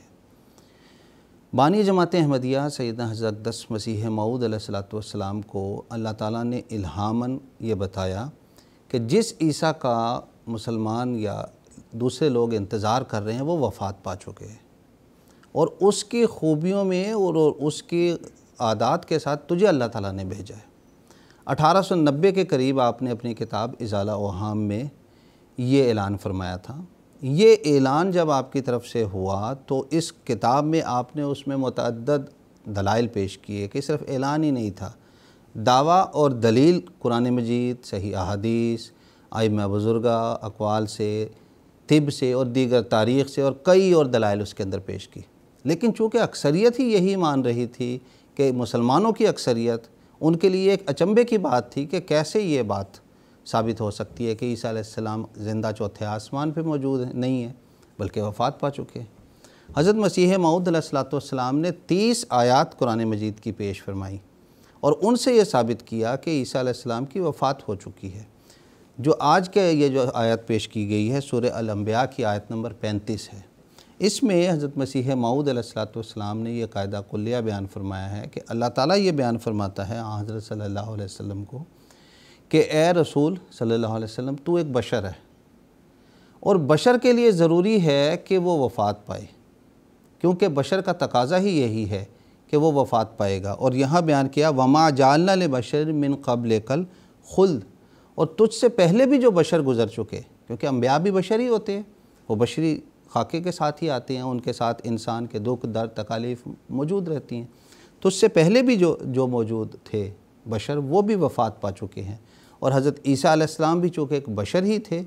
बानी जमात अहमदिया सैद हज़रत दस मसीह मऊद सलाम को अल्लाह ताला ने इल्हामन ये बताया कि जिस ईसा का मुसलमान या दूसरे लोग इंतज़ार कर रहे हैं, वो वफ़ात पा चुके हैं। और उसकी खूबियों में और उसकी आदात के साथ तुझे अल्लाह ताला ने भेजा है। 1890 के करीब आपने अपनी किताब इजाला ओहाम में ये ऐलान फरमाया था। ये ऐलान जब आपकी तरफ़ से हुआ तो इस किताब में आपने उसमें मतद दलाइल पेश किए कि सिर्फ़ ऐलान ही नहीं था। दावा और दलील कुरान मजीद, सही अहादीस आइम बुज़ुर्गा, अकवाल से तिब से और दीगर तारीख़ से और कई और दलाइल उसके अंदर पेश की। लेकिन चूँकि अक्सरियत ही यही मान रही थी कि मुसलमानों की अक्सरियत, उनके लिए एक अचंभे की बात थी कि कैसे ये बात साबित हो सकती है कि ईसा ज़िंदा चौथे आसमान पर मौजूद नहीं है, बल्कि वफ़ात पा चुके हैं। हज़रत मसीह मऊदलाम ने तीस आयात कुरान मजीद की पेश फरमाई और उनसे ये साबित किया कि ईसा की वफ़ात हो चुकी है। जो आज के ये जो आयत पेश की गई है सुर अलम्बिया की आयत नंबर पैंतीस है। इसमें हज़रत मसीह मऊदलाम ने यह कायदा कुल्लिया बयान फरमाया है कि अल्लाह ताला ये बयान फरमाता है हज़रत सल्लल्लाहु वसल्लम को कि, ए रसूल सल्लल्लाहु अलैहि वसल्लम, तू एक बशर है और बशर के लिए ज़रूरी है कि वो वफ़ात पाए, क्योंकि बशर का तकाजा ही यही है कि वो वफ़ात पाएगा। और यहाँ बयान किया, वमा जालना बशर मिन कबल कल खुल्द। और तुझसे पहले भी जो बशर गुज़र चुके, क्योंकि अम्बिया भी बशर ही होते हैं, वो बशरी खाके के साथ ही आते हैं, उनके साथ इंसान के दुख, दर्द, तकालीफ मौजूद रहती हैं। तुझसे पहले भी जो जो मौजूद थे बशर, वो भी वफ़ात पा चुके हैं। और हज़रत ईसा भी चूँकि एक बशर ही थे,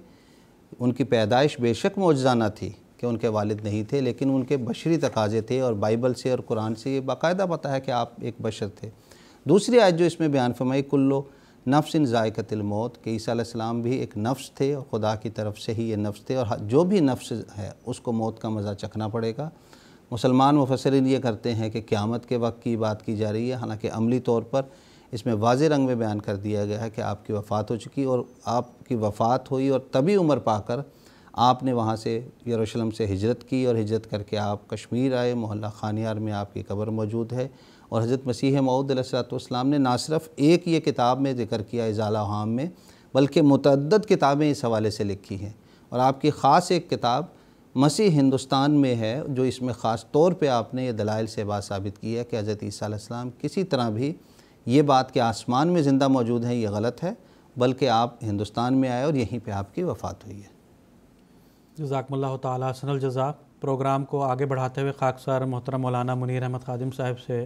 उनकी पैदाइश बेशक मौजाना थी कि उनके वालिद नहीं थे, लेकिन उनके बशरी तकाजे थे और बाइबल से और कुरान से ये बाकायदा पता है कि आप एक बशर थे। दूसरी आज जो इसमें बयान फरमाई, कुल्लो नफ्स इन ज़ायक़तलमौत के ईसा भी एक नफ्स थे, और खुदा की तरफ़ से ही ये नफ्स थे, और जो भी नफ्स है, उसको मौत का मज़ा चखना पड़ेगा। मुसलमान मुफसरिन ये करते हैं कि क़्यामत के वक्त की बात की जा रही है। हालाँकि अमली तौर पर इसमें वाज रंग में बयान कर दिया गया है कि आपकी वफ़ात हो चुकी, और आपकी वफ़ात हुई, और तभी उम्र पाकर आपने वहाँ से यरूशलेम से हिजरत की, और हिजरत करके आप कश्मीर आए। मोहल्ला खानियार में आपकी कब्र मौजूद है। और हज़रत मसीह मऊद ने ना सिर्फ़ एक ये किताब में ज़िक्र किया इजाला हाम में, बल्कि मतद किताबें इस हवाले से लिखी हैं। और आपकी ख़ास एक किताब मसीह हिंदुस्तान में है, जो इसमें ख़ास तौर पे आपने ये दलाइल से बात साबित की है कि हज़रत ईसीम किसी तरह भी ये बात कि आसमान में ज़िंदा मौजूद हैं, ये गलत है, बल्कि आप हिंदुस्तान में आए और यहीं पे आपकी वफ़ात हुई है। जजाकमल्ला तसनल जजा, प्रोग्राम को आगे बढ़ाते हुए खाकसार मोहतरम मौलाना मुनीर अहमद खादिम साहब से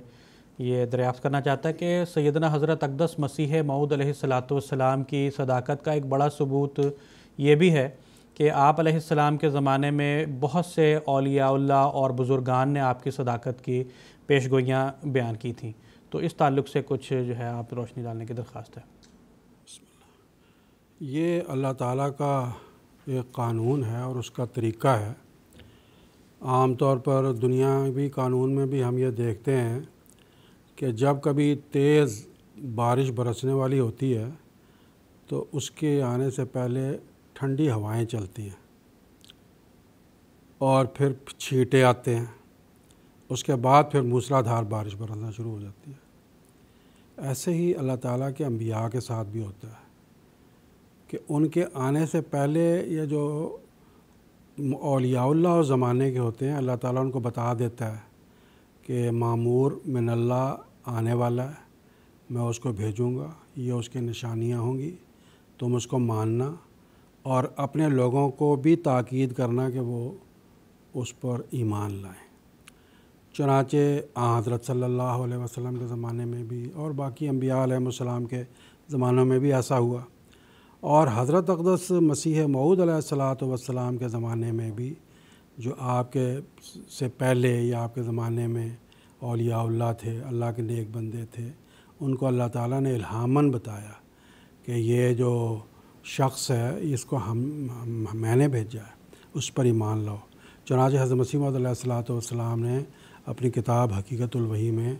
ये दरियाफ़त करना चाहता है कि सैदना हज़रत अकदस मसीह मऊद सलाम की सदाकत का एक बड़ा सबूत ये भी है कि आप सलाम के ज़माने में बहुत से अलियाल्ला और बुज़ुर्गान ने आपकी सदाकत की पेश गोइयाँ बयान की थी। तो इस ताल्लुक़ से कुछ जो है आप रोशनी डालने की दरख्वास्त है। ये अल्लाह ताला का एक कानून है और उसका तरीक़ा है। आम तौर पर दुनियावी कानून में भी हम ये देखते हैं कि जब कभी तेज़ बारिश बरसने वाली होती है तो उसके आने से पहले ठंडी हवाएँ चलती हैं और फिर छींटे आते हैं। उसके बाद फिर मूसलाधार बारिश बरसना शुरू हो जाती है। ऐसे ही अल्लाह ताला के अम्बिया के साथ भी होता है कि उनके आने से पहले ये जो अलियाल्ला और ज़माने के होते हैं, अल्लाह ताला उनको बता देता है कि मामूर मिनल्ला आने वाला है, मैं उसको भेजूँगा, ये उसकी निशानियाँ होंगी, तुम उसको मानना और अपने लोगों को भी ताकीद करना कि वो उस पर ईमान लाएँ। चनाचे हज़रत सल्लल्लाहु अलैहि वसल्लम के ज़माने में भी और बाकी अम्बिया के ज़मानों में भी ऐसा हुआ और हज़रत अकदस मसीह मऊद सलात वसलाम के ज़माने में भी जो आपके से पहले या आपके ज़माने में अलिया थे अल्लाह के नेक बंदे थे उनको अल्लाह ताला ने इल्हामन बताया कि ये जो शख्स है इसको हम, हम मैंने भेजा है उस पर ईमान लाओ। चनाच हज़रत मसीम सलाम ने अपनी किताब हकीकतुलवही में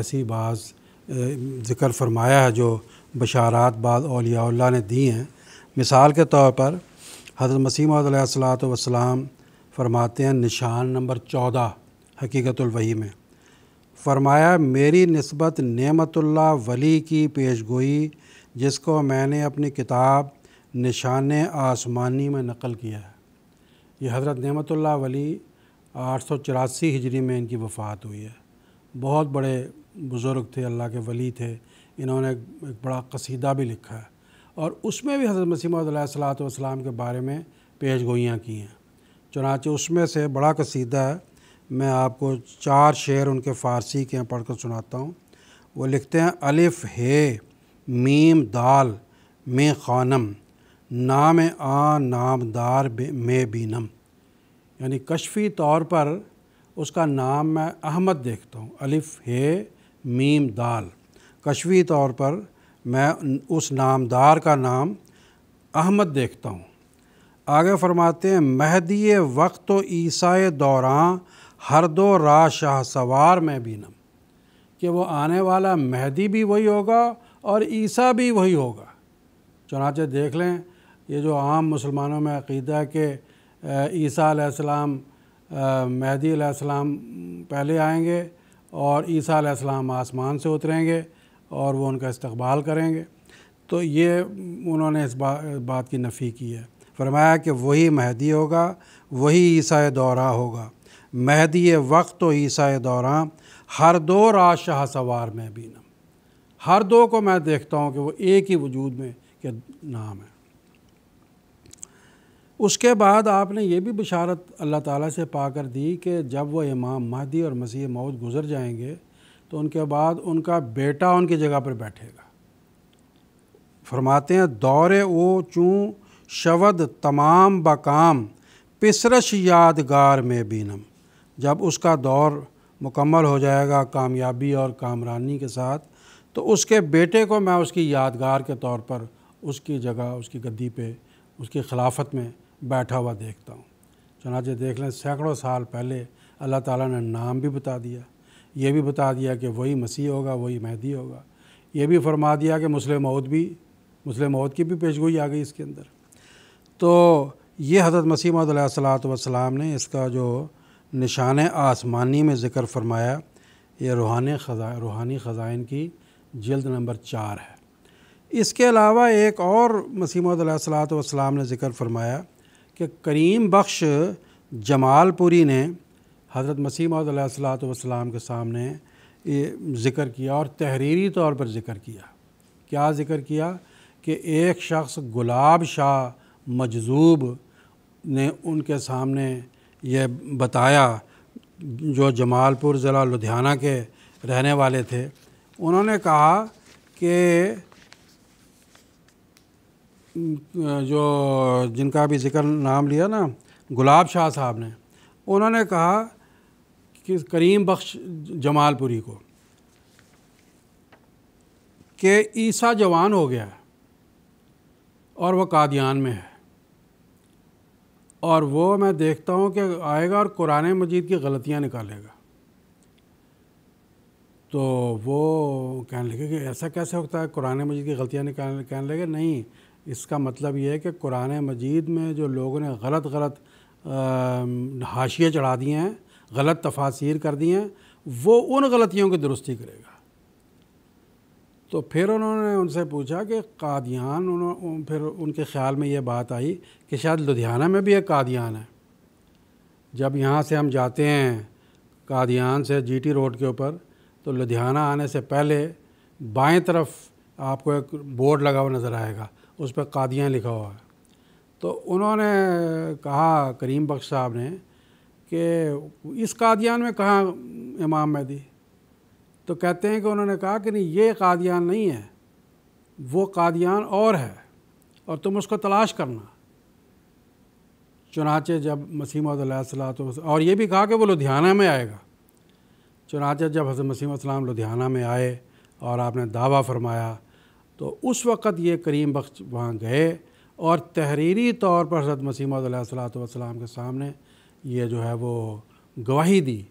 ऐसी बाज़ ज़िक्र फरमाया है जो बशारात बाद अलिया ने दी हैं। मिसाल के तौर पर हज़रत मसीम सलाम फरमाते हैं निशान नंबर चौदह हकीकतुलवही में। फ़रमाया, मेरी नस्बत नेमतुल्ला वली की पेशगोई, जिसको मैंने अपनी किताब निशान आसमानी में नकल किया है। ये हज़रत नमतुल्ला वली आठ सौ चौरासी हिजरी में इनकी वफ़ात हुई है। बहुत बड़े बुज़ुर्ग थे, अल्लाह के वली थे। इन्होंने एक बड़ा कसीदा भी लिखा है। और उसमें भी हज़रत मसीम सलाम के बारे में पेश गोइयाँ की हैं। चुनाचे उसमें से बड़ा कसीदा है। मैं आपको चार शेर उनके फ़ारसी के पढ़ कर सुनाता हूँ। वो लिखते हैं, अलिफ़, हे, मीम, दाल, में ख़ानम, नाम आ नाम नामदार में बीनम। यानी कशफी तौर पर उसका नाम मैं अहमद देखता हूँ। अलिफ़, है, मीम, दाल। कशफी तौर पर मैं उस नामदार का नाम अहमद देखता हूँ। आगे फरमाते हैं महदी वक्त व ईसा दौरान हर दो रा शाह सवार में बीनम कि वो आने वाला महदी भी वही होगा और ईसा भी वही होगा। चुनाचे देख लें ये जो आम मुसलमानों में अकीदा कि ईसा आसमाम महदी आसमाम पहले आएँगे और ईसा आसमाम आसमान से उतरेंगे और वो उनका इस्तबाल करेंगे। तो ये उन्होंने इस बा, बात की नफ़ी की है। फरमाया कि वही महदी होगा, वही ईसा दौरा होगा। महदी वक्त तो ईसा दौरा हर दो राज शाह सवार में भी न। हर दो को मैं देखता हूँ कि वो एक ही वजूद में के नाम है। उसके बाद आपने ये भी बशारत अल्लाह ताला से पाकर दी कि जब वो इमाम महदी और मसीह मौत गुज़र जाएँगे तो उनके बाद उनका बेटा उनकी जगह पर बैठेगा। फरमाते हैं, दौरे वो चूँ शवद तमाम बकाम पिसरश यादगार में बीनम। जब उसका दौर मुकम्मल हो जाएगा कामयाबी और कामरानी के साथ तो उसके बेटे को मैं उसकी यादगार के तौर पर उसकी जगह, उसकी गद्दी पे, उसकी खिलाफत में बैठा हुआ देखता हूँ। चनाचे देख लें, सैकड़ों साल पहले अल्लाह ताला ने नाम भी बता दिया। ये भी बता दिया कि वही मसीह होगा, वही मेहदी होगा। ये भी फरमा दिया कि मुस्लिम मौत भी, मुस्लिम मौत की भी पेशगोई आ गई इसके अंदर। तो ये हज़रत मसीह वसलाम ने इसका जो निशान आसमानी में ज़िक्र फरमाया, ये रूहानी ख़जा, रूहानी ख़जाइन की जल्द नंबर चार है। इसके अलावा एक और मसीह सलाम ने ज़िक्र फरमाया कि करीम बख्श जमालपुरी ने हज़रत मसीह वसलाम के सामने ये ज़िक्र किया और तहरीरी तौर पर ज़िक्र किया। क्या ज़िक्र किया कि एक शख्स गुलाब शाह मजजूब ने उनके सामने ये बताया, जो जमालपुर ज़िला लुधियाना के रहने वाले थे, उन्होंने कहा कि, जो जिनका भी ज़िक्र नाम लिया ना, गुलाब शाह साहब ने, उन्होंने कहा कि करीम बख्श जमालपुरी को, कि ईसा जवान हो गया है और वह कादियान में है। और वो मैं देखता हूँ कि आएगा और कुरान मजीद की गलतियाँ निकालेगा। तो वो कहने लगे कि ऐसा कैसे होता है? कुरान मजीद की गलतियाँ निकाल, कहने लगे, नहीं, इसका मतलब ये है कि कुरान मजीद में जो लोगों ने गलत गलत हाशिए चढ़ा दिए हैं, गलत तफासिर कर दिए हैं, वो उन गलतियों की दुरुस्ती करेगा। तो फिर उन्होंने उनसे पूछा कि कादियान उन्होंने फिर उनके ख्याल में ये बात आई कि शायद लुधियाना में भी एक कादियान है। जब यहाँ से हम जाते हैं कादियान से जीटी रोड के ऊपर तो लुधियाना आने से पहले बाएँ तरफ़ आपको एक बोर्ड लगा हुआ नज़र आएगा, उस पर कादियाँ लिखा हुआ है। तो उन्होंने कहा, करीम बख्श साहब ने, कि इस कादियान में कहाँ इमाम मेहदी? तो कहते हैं कि उन्होंने कहा कि नहीं, ये कादियान नहीं है, वो कादियान और है और तुम उसको तलाश करना। चुनाचे जब मसीम और ये भी कहा कि वो लुधियाना में आएगा। चुनाचे जब हज़रत मसीम लुधियाना में आए और आपने दावा फरमाया तो उस वक़्त ये करीम बख्श वहाँ गए और तहरीरी तौर पर हज़रत मसीम सलाम के सामने ये जो है वो गवाही दी।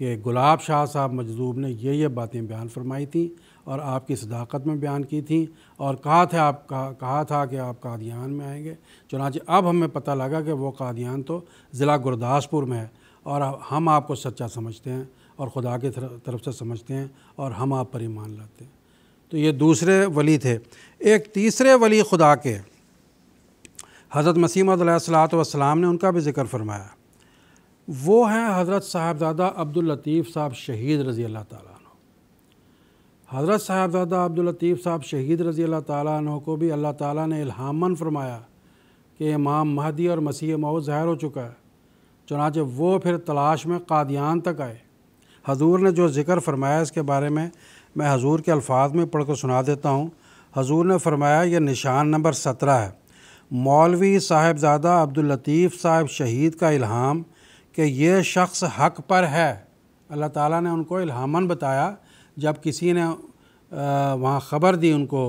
कि गुलाब शाह साहब मजदूब ने ये ये बातें बयान फरमाई थी और आपकी सदाकत में बयान की थी और कहा था आप कहा, कहा था कि आप कादियान में आएँगे। चुनाच अब हमें पता लगा कि वो कादियान तो ज़िला गुरदासपुर में है और हम आपको सच्चा समझते हैं और ख़ुदा की तरफ़ से समझते हैं और हम आप पर ईमान लाते हैं। तो ये दूसरे वली थे। एक तीसरे वली खुदा के हज़रत मसीम सलाम ने उनका भी ज़िक्र फरमाया। वो हैं हज़रत साहबजादा अब्दुल लतीफ़ साहब शहीद रज़ी अल्लाह ताला हज़रत साहबजादा अब्दुल लतीफ़ साहब शहीद रज़ी अल्लाह ताला को भी अल्लाह ताला ने इल्हामन फरमाया कि इमाम महदी और मसीह मऊ ज़ाहिर हो चुका है, चुनाचे वो फिर तलाश में कादियान तक आए। हजूर ने जो ज़िक्र फरमाया इसके बारे में, मैं हजूर के अल्फाज में पढ़ कर सुना देता हूँ। हजूर ने फरमाया, यह निशान नंबर सत्रह है। मौलवी साहेबजादा अब्दुल लतीफ़ साहब शहीद का इल्हाम कि ये शख्स हक पर है। अल्लाह ताला ने उनको इल्हामन बताया, जब किसी ने वहाँ ख़बर दी उनको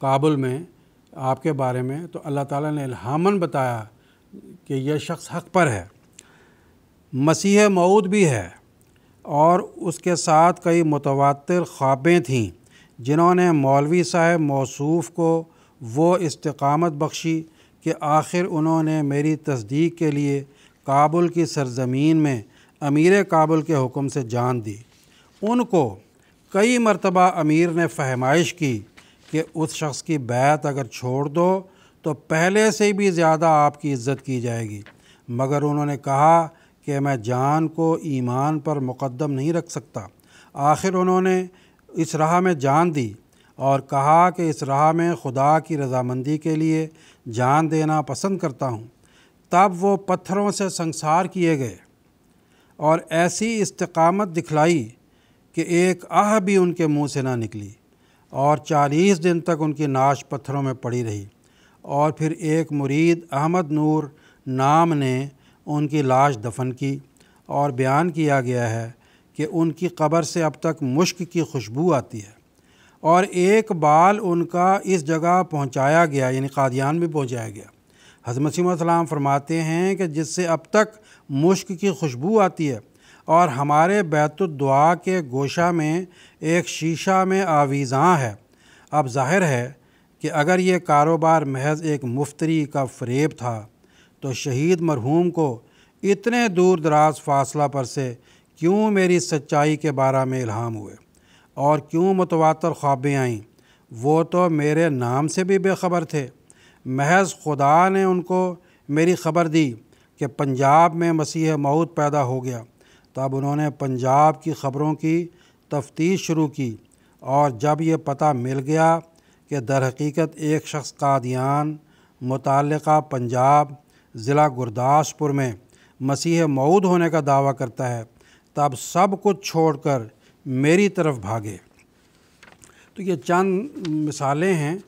काबुल में, आपके बारे में तो अल्लाह ताला ने इल्हामन बताया कि यह शख्स हक पर है। मसीह मऊद भी है और उसके साथ कई मुतवातर ख्वाबें थीं, जिन्होंने मौलवी साहब मौसूफ़ को वो इस्तकामत बख्शी कि आखिर उन्होंने मेरी तस्दीक के लिए काबुल की सरजमीन में अमीर काबुल के हुक्म से जान दी। उनको कई मरतबा अमीर ने फहमाइश की कि उस शख्स की बैत अगर छोड़ दो तो पहले से भी ज़्यादा आपकी इज़्ज़त की जाएगी। मगर उन्होंने कहा कि मैं जान को ईमान पर मुक़दम नहीं रख सकता। आखिर उन्होंने इस राह में जान दी और कहा कि इस राह में खुदा की रजामंदी के लिए जान देना पसंद करता हूँ। तब वो पत्थरों से संसार किए गए और ऐसी इस्तकामत दिखलाई कि एक आह भी उनके मुँह से ना निकली और चालीस दिन तक उनकी नाश पत्थरों में पड़ी रही। और फिर एक मुरीद अहमद नूर नाम ने उनकी लाश दफन की और बयान किया गया है कि उनकी कब्र से अब तक मुश्क की खुशबू आती है। और एक बाल उनका इस जगह पहुँचाया गया, यानी कादियान भी पहुँचाया गया। हज़रत मसीम फरमाते हैं कि जिससे अब तक मुश्क की खुशबू आती है और हमारे बैतुद्दुआ के गोशा में एक शीशा में आवीज़ां है। अब ज़ाहिर है कि अगर ये कारोबार महज एक मुफ्तरी का फ़रेब था तो शहीद मरहूम को इतने दूर दराज फासला पर से क्यों मेरी सच्चाई के बारे में इल्हाम हुए और क्यों मुतवातर ख्वाबें आईं? वो तो मेरे नाम से भी बेखबर थे। महज खुदा ने उनको मेरी ख़बर दी कि पंजाब में मसीह मऊद पैदा हो गया। तब उन्होंने पंजाब की ख़बरों की तफ्तीश शुरू की और जब ये पता मिल गया कि दर हकीकत एक शख्स कादियान मुतल पंजाब, ज़िला गुरदासपुर में मसीह मऊद होने का दावा करता है, तब सब कुछ छोड़कर मेरी तरफ़ भागे। तो ये चंद मिसालें हैं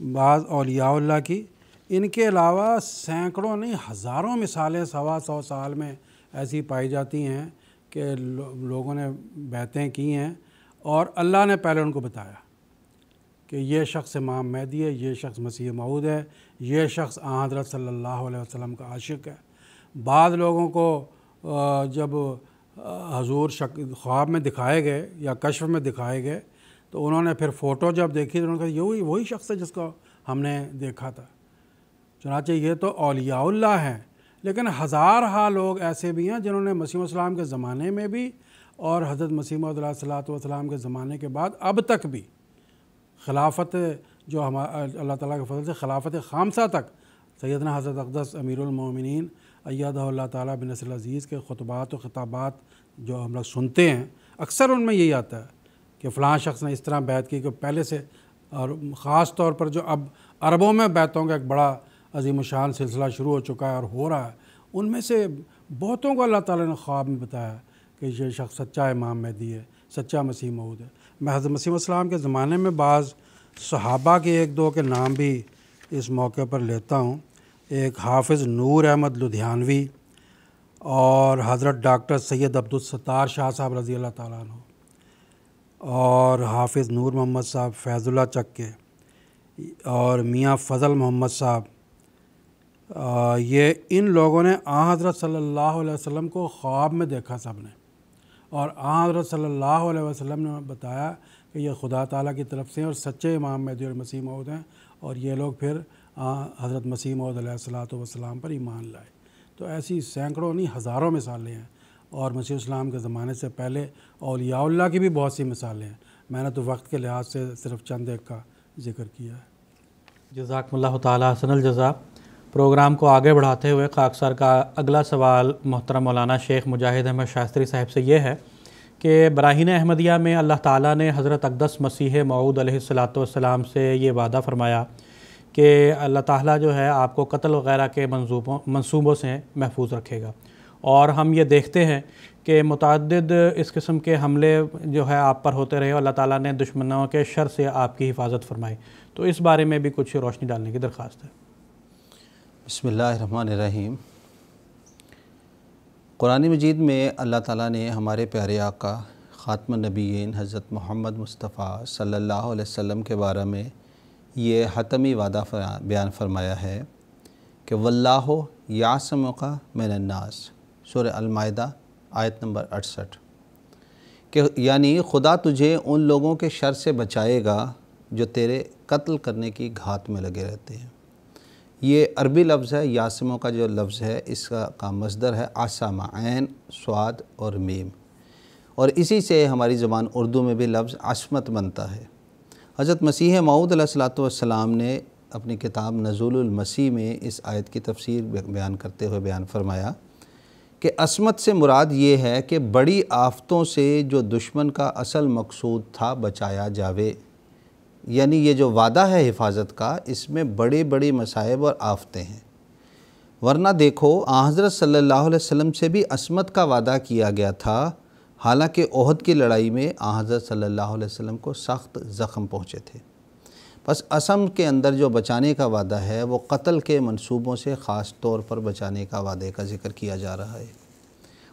बाज़ अलियाल्ला की। इनके अलावा सैकड़ों नहीं हज़ारों मिसालें सवा सौ साल में ऐसी पाई जाती हैं कि लो, लोगों ने बैतें की हैं और अल्लाह ने पहले उनको बताया कि ये शख्स इमाम महदी है ये शख्स मसीह मऊद है ये शख्स सल्लल्लाहु अलैहि वसल्लम का आशिक है। बाद लोगों को जब हजूर शक ख्वाब में दिखाए गए या कश्फ में दिखाए गए तो उन्होंने फिर फ़ोटो जब देखी तो उन्होंने कहा, यही, वही शख्स है जिसको हमने देखा था। चुनाचे ये तो अलियाल्ला हैं, लेकिन हज़ार हा लोग ऐसे भी हैं जिन्होंने मसीम के ज़माने में भी और हज़रत मसीम सलाम के ज़माने के बाद अब तक भी खिलाफत जो हम, अल्लाह ताला के फजल से खिलाफत खामसा तक सैदना हज़रत अकदस अमीरमिन अय्याद ताला बिन अज़ीज़ के ख़ुतबात व ख़िताबात जो हम लोग सुनते हैं, अक्सर उनमें यही आता है। कि फ़लाँ शख्स ने इस तरह बैत की कि पहले से और ख़ास तौर पर जो अब अरबों में बैतों का एक बड़ा अजीम शान सिलसिला शुरू हो चुका है और हो रहा है, उनमें से बहुतों को अल्लाह ताला ने ख्वाब में बताया कि ये शख्स सच्चा इमाम महदी है, सच्चा मसीह मऊद है। मैं हज़रत मसीम के ज़माने में बाज़ सहाबा के एक दो के नाम भी इस मौके पर लेता हूँ। एक हाफिज़ नूर अहमद लुधियानवी और हज़रत डॉक्टर सैयद अब्दुलसत्तार शाह साहब रज़ी अल्लाह ताला और हाफिज़ नूर मोहम्मद साहब फैज़ुल्ला चक्के और मियाँ फ़ज़ल मोहम्मद साहब। ये इन लोगों ने आ हज़रत सल्लल्लाहु अलैहि वसल्लम को ख्वाब में देखा सबने और आ हज़रत सल्लल्लाहु अलैहि वसल्लम ने बताया कि ये खुदा ताला की तरफ़ से और सच्चे इमाम और मसीह मऊद हैं और ये लोग फिर हज़रत मसीह मऊद वसलाम पर ईमान लाए। तो ऐसी सैकड़ों नहीं, हज़ारों मिसालें हैं और मसीह इस्लाम के ज़माने से पहले अलियाल्ला की भी बहुत सी मिसालें हैं। मैंने तो वक्त के लिहाज से सिर्फ़ चंद एक का ज़िक्र किया है। जजाकमल्ला तसनल जजा। प्रोग्राम को आगे बढ़ाते हुए खाकसर का अगला सवाल मोहतरम मौलाना शेख मुजाहिद अहमद शास्त्री साहब से ये है कि बराहीन अहमदिया में अल्लाह ताला ने हज़रत अकदस मसीह मऊद सलाम से ये वादा फ़रमाया कि अल्लाह ताला जो है आपको कत्ल वगैरह के मंसूबों मंसूबों से महफूज रखेगा। और हम ये देखते हैं कि मुतद इस किस्म के हमले जो है आप पर होते रहे और अल्लाह ताला ने दुश्मनों के शर से आपकी हिफाजत फरमाई। तो इस बारे में भी कुछ रोशनी डालने की दरख्वास्त है। बसमीम कुरान मजीद में अल्लाह ताला ने हमारे प्यारे आका, ख़ात्म नबीन हज़रत मोहम्मद मुस्तफ़ा सल्लल्लाहु अलैहि वसल्लम के बारे में ये हतमी वादा बयान फरमाया है कि वल्लाह यासम का मैनन्नास। सुर अलमायदा, आयत नंबर अड़सठ। कि यानी खुदा तुझे उन लोगों के शर से बचाएगा जो तेरे कत्ल करने की घात में लगे रहते हैं। ये अरबी लफ्ज़ है, यासमों का जो लफ्ज़ है, इसका का मजदर है आसामा ऐन स्वाद और मीम। और इसी से हमारी ज़बान उर्दू में भी लफ्ज़ असमत बनता है। हज़रत मसीह मऊद सलाम ने अपनी किताब नज़ुलमसीह में इस आयत की तफसीर बयान करते हुए बयान फरमाया कि असमत से मुराद ये है कि बड़ी आफ़तों से जो दुश्मन का असल मकसूद था बचाया जावे। यानी ये जो वादा है हिफाजत का, इसमें बड़े बड़े मसाइब और आफतें हैं। वरना देखो हज़रत सल्लल्लाहु अलैहि वसल्लम से भी असमत का वादा किया गया था। हालाँकि ओहद की लड़ाई में हज़रत सल्लल्लाहु अलैहि वसल्लम को सख्त ज़ख़म पहुँचे थे। बस असम के अंदर जो बचाने का वादा है, वो कत्ल के मंसूबों से ख़ास तौर पर बचाने का वादे का ज़िक्र किया जा रहा है।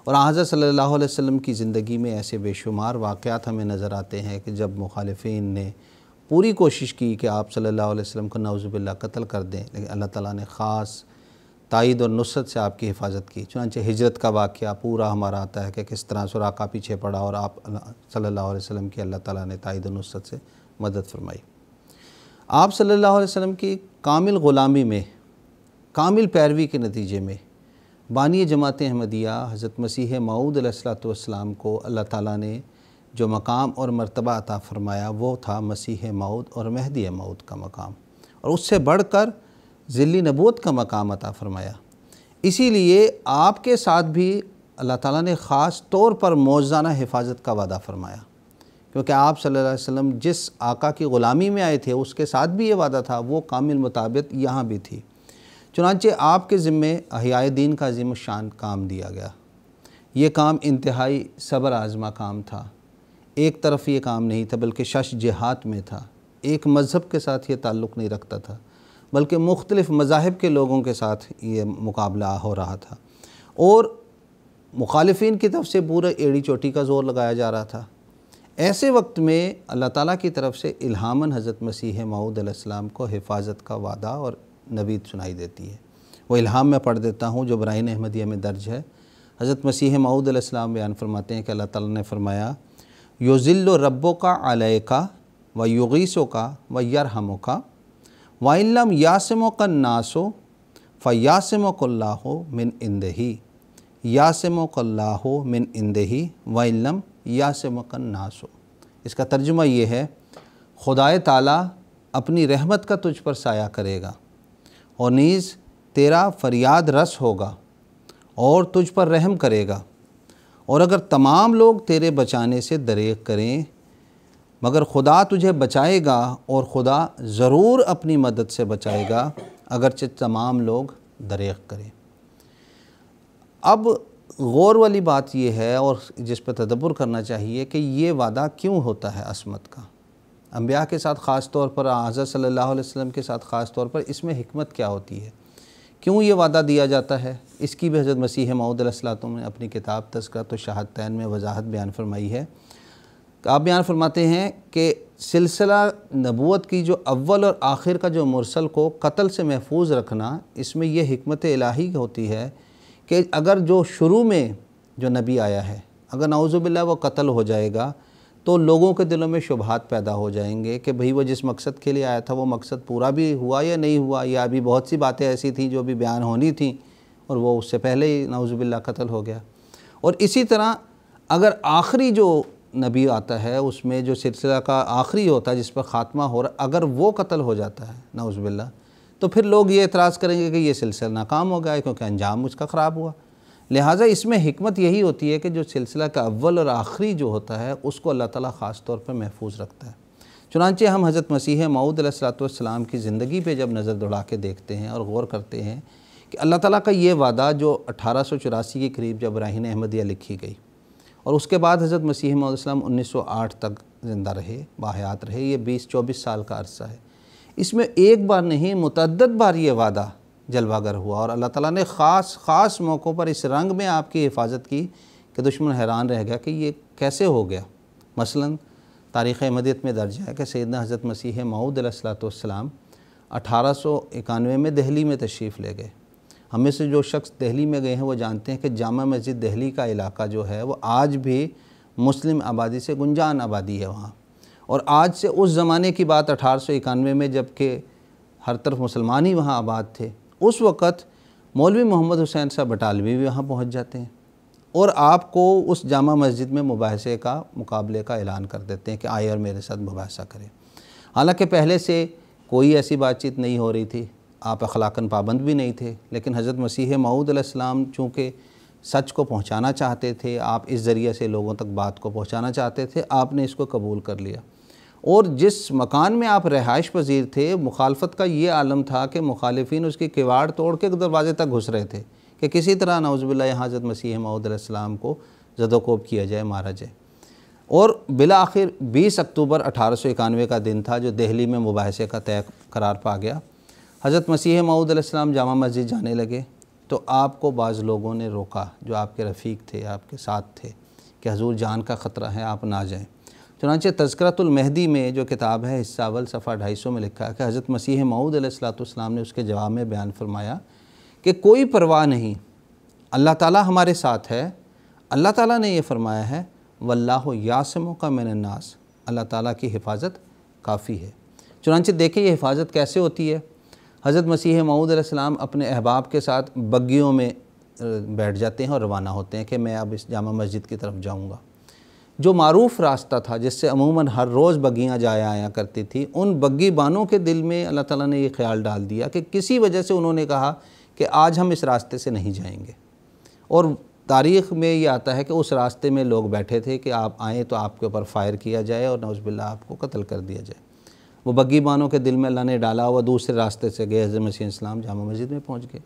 और हज़रत सल्लल्लाहु अलैहि वसल्लम की ज़िंदगी में ऐसे बेशुमार वाक़ात हमें नज़र आते हैं कि जब मुखालफन ने पूरी कोशिश की कि आप सल्लल्लाहु अलैहि वसल्लम को नवज़ुबिल्ला कत्ल कर दें, लेकिन अल्लाह ताला ने ख़ास ताइद और नुसरत से आपकी हिफाजत की। चुनानचे हिजरत का वाक़ पूरा हमारा आता है कि किस तरह सुराका पीछे पड़ा और आप सल्लल्लाहु अलैहि वसल्लम की अल्लाह ताला ने ताइद और नुसरत से मदद फरमाई। आप सल्लल्लाहु अलैहि वसल्लम की कामिल ग़ुलामी में, कामिल पैरवी के नतीजे में बानी जमात अहमदिया हज़रत मसीह मऊद अलैहिस्सलाम को अल्लाह ताला ने जो मकाम और मर्तबा अता फ़रमाया, वो था मसीह मऊद और महदी मऊद का मकाम। और उससे बढ़कर ज़िली नबूत का मकाम अता फ़रमाया। इसीलिए आपके साथ भी अल्लाह ताला ने ख़ास तौर पर मौजाना हिफाजत का वादा फ़रमाया। क्योंकि आप सल्लल्लाहु अलैहि वसल्लम जिस आका की ग़ुलामी में आए थे, उसके साथ भी ये वादा था, वो कामिल मुताबिक यहाँ भी थी। चुनानचे आपके ज़िम्मे अहियाए दीन का अजीम शान काम दिया गया। ये काम इंतहाई सब्र आज़मा काम था। एक तरफ़ ये काम नहीं था, बल्कि शश जिहाद में था। एक मज़हब के साथ ये ताल्लुक़ नहीं रखता था, बल्कि मुख्तलिफ़ मज़ाहब के लोगों के साथ ये मुकाबला हो रहा था। और मुखालफन की तरफ़ से पूरे एड़ी चोटी का ज़ोर लगाया जा रहा था। ऐसे वक्त में अल्लाह ताला की तरफ़ से इल्हामन हज़रत मसीह मऊद को हिफाजत का वादा और नवीद सुनाई देती है। वो इल्हाम में पढ़ देता हूँ, जो ब्राइन अहमदिया में दर्ज है। हज़रत मसीह मऊद बयान फरमाते हैं कि अल्लाह ताला ने फरमाया, योज़िल्लो रब्बो का अलय का व युगीसो का व यरहमो का वाइलम यासमो का नासो फ़यासमो कल्लाहो मिन इंदही। यासमो कल्लाहो मिन इंदही वाइलम मकन का हो। इसका तर्जुमा ये है, खुदाए ताला अपनी रहमत का तुझ पर साया करेगा और नीज़ तेरा फरियाद रस होगा और तुझ पर रहम करेगा। और अगर तमाम लोग तेरे बचाने से दरेक करें, मगर खुदा तुझे बचाएगा और खुदा ज़रूर अपनी मदद से बचाएगा, अगरचे तमाम लोग दरेक करें। अब गौर वाली बात यह है और जिस पर तदब्बर करना चाहिए कि ये वादा क्यों होता है असमत का? अम्बिया के साथ ख़ास तौर पर हज़रत अलैहि वसल्लम के साथ ख़ास तौर पर इसमें हिकमत क्या होती है? क्यों ये वादा दिया जाता है? इसकी भी हज़रत मसीह मऊद ने अपनी किताब तस्कर तो शहादतैन में वजाहत बयान फरमाई है। आप बयान फरमाते हैं कि सिलसिला नबूत की जो अव्वल और आखिर का जो मुरसल को कत्ल से महफूज रखना, इसमें यह हमत इलाही होती है कि अगर जो शुरू में जो नबी आया है, अगर नाउज़ुबिल्ला वो कत्ल हो जाएगा तो लोगों के दिलों में शुभात पैदा हो जाएँगे कि भाई वो जिस मकसद के लिए आया था, वो मकसद पूरा भी हुआ या नहीं हुआ? या अभी बहुत सी बातें ऐसी थी जो भी बयान होनी थी और वो उससे पहले ही नाउज़ुबिल्ला कत्ल हो गया। और इसी तरह अगर आखिरी जो नबी आता है, उसमें जो सिलसिला का आखिरी होता है, जिस पर ख़ात्मा हो रहा, अगर वो कत्ल हो जाता है नाउज़बिल्ला तो फिर लोग ये एतराज़ करेंगे कि ये सिलसिला नाकाम हो गया क्योंकि अंजाम उसका ख़राब हुआ। लिहाजा इसमें हमत यही होती है कि जो सिलसिला का अव्वल और आखिरी जो होता है, उसको अल्लाह ताला ख़ास तौर पर महफूज रखता है। चुनानचे हम हज़रत मसीह मऊद सलाम की ज़िंदगी पर जब नज़र दौड़ा के देखते हैं और गौर करते हैं कि अल्लाह ताला का ये वादा जो अठारह सौ चौरासी के करीब जब राहीन अहमदिया लिखी गई और उसके बाद हज़रत मसीह मौसम उन्नीस सौ आठ तक ज़िंदा रहे, बाहयात रहे, ये 20-24 साल का अरसा है। इसमें एक बार नहीं मुतद बार ये वादा जलवागर हुआ और अल्लाह ताला ने ख़ास ख़ास मौक़ों पर इस रंग में आपकी हिफाजत की कि दुश्मन हैरान रह गया कि ये कैसे हो गया। मसलन, तारीख़ मदीत में दर्ज है कि सैदना हज़रत मसीह मऊद अठारह सौ इक्यानवे में दहली में तशरीफ़ ले गए। हमें से जो शख्स दिल्ली में गए हैं, वो जानते हैं कि जामा मस्जिद दिल्ली का इलाका जो है, वो आज भी मुस्लिम आबादी से गुंजान आबादी है वहाँ। और आज से उस ज़माने की बात अठारह सौ इक्यानवे में जबकि हर तरफ़ मुसलमान ही वहाँ आबाद थे, उस वक़्त मौलवी मोहम्मद हुसैन साहब बटालवी भी वहाँ पहुँच जाते हैं और आपको उस जामा मस्जिद में मुबासे का मुकाबले का ऐलान कर देते हैं कि आए और मेरे साथ मुबासा करें। हालाँकि पहले से कोई ऐसी बातचीत नहीं हो रही थी, आप अखलाकन पाबंद भी नहीं थे, लेकिन हज़रत मसीह मऊद चूँकि सच को पहुँचाना चाहते थे, आप इस ज़रिए से लोगों तक बात को पहुँचाना चाहते थे, आपने इसको कबूल कर लिया। और जिस मकान में आप रहाइश पजीर थे, मुखालफत का ये आलम था कि मुखालफी उसकी किवाड़ तोड़ के दरवाजे तक घुस रहे थे कि किसी तरह नवज़बिल्ला यहाँ हज़रत मसीह मऊद को जदोकोब किया जाए, मारा जाए। और बिला आखिर बीस अक्टूबर अठारह सौ इक्यानवे का दिन था जो दिल्ली में मुबासे का तय करार पा गया। हज़रत मसीह मऊद जामा मस्जिद जाने लगे तो आपको बाज़ लोगों ने रोका जो आपके रफ़ीक थे, आपके साथ थे कि हजूर जान का ख़तरा है, आप ना जाएँ। चुनानचे तस्करतुलमहदी में जो किताब है हिस्सावल सफ़ा ढाई सौ में लिखा है कि हज़रत मसीह मऊद ने उसके जवाब में बयान फरमाया कि कोई परवाह नहीं, अल्लाह ताला हमारे साथ है। अल्लाह ताला ने ये फरमाया है, वल्लाह यासमों का मैंने नास अल्लाह ताला की हिफाजत काफ़ी है। चुनानचे देखें ये हिफाजत कैसे होती है? हज़रत मसीह मऊद अपने अहबाब के साथ बग्गियों में बैठ जाते हैं और रवाना होते हैं कि मैं अब इस जामा मस्जिद की तरफ़ जाऊँगा। जो मरूफ रास्ता था, जिससे अमूमन हर रोज़ बग्गियाँ जाया आया करती थी, उन बग्गी बानों के दिल में अल्लाह ताला ने ये ख्याल डाल दिया कि किसी वजह से उन्होंने कहा कि आज हम इस रास्ते से नहीं जाएँगे। और तारीख़ में ये आता है कि उस रास्ते में लोग बैठे थे कि आप आएँ तो आपके ऊपर फ़ायर किया जाए और नौजबिल्ला आपको कत्ल कर दिया जाए। वो बग्गी बानों के दिल में अल्लाह ने डाला वह दूसरे रास्ते से गए, हज़रत मसीह इस्लाम जामा मस्जिद में पहुँच गए।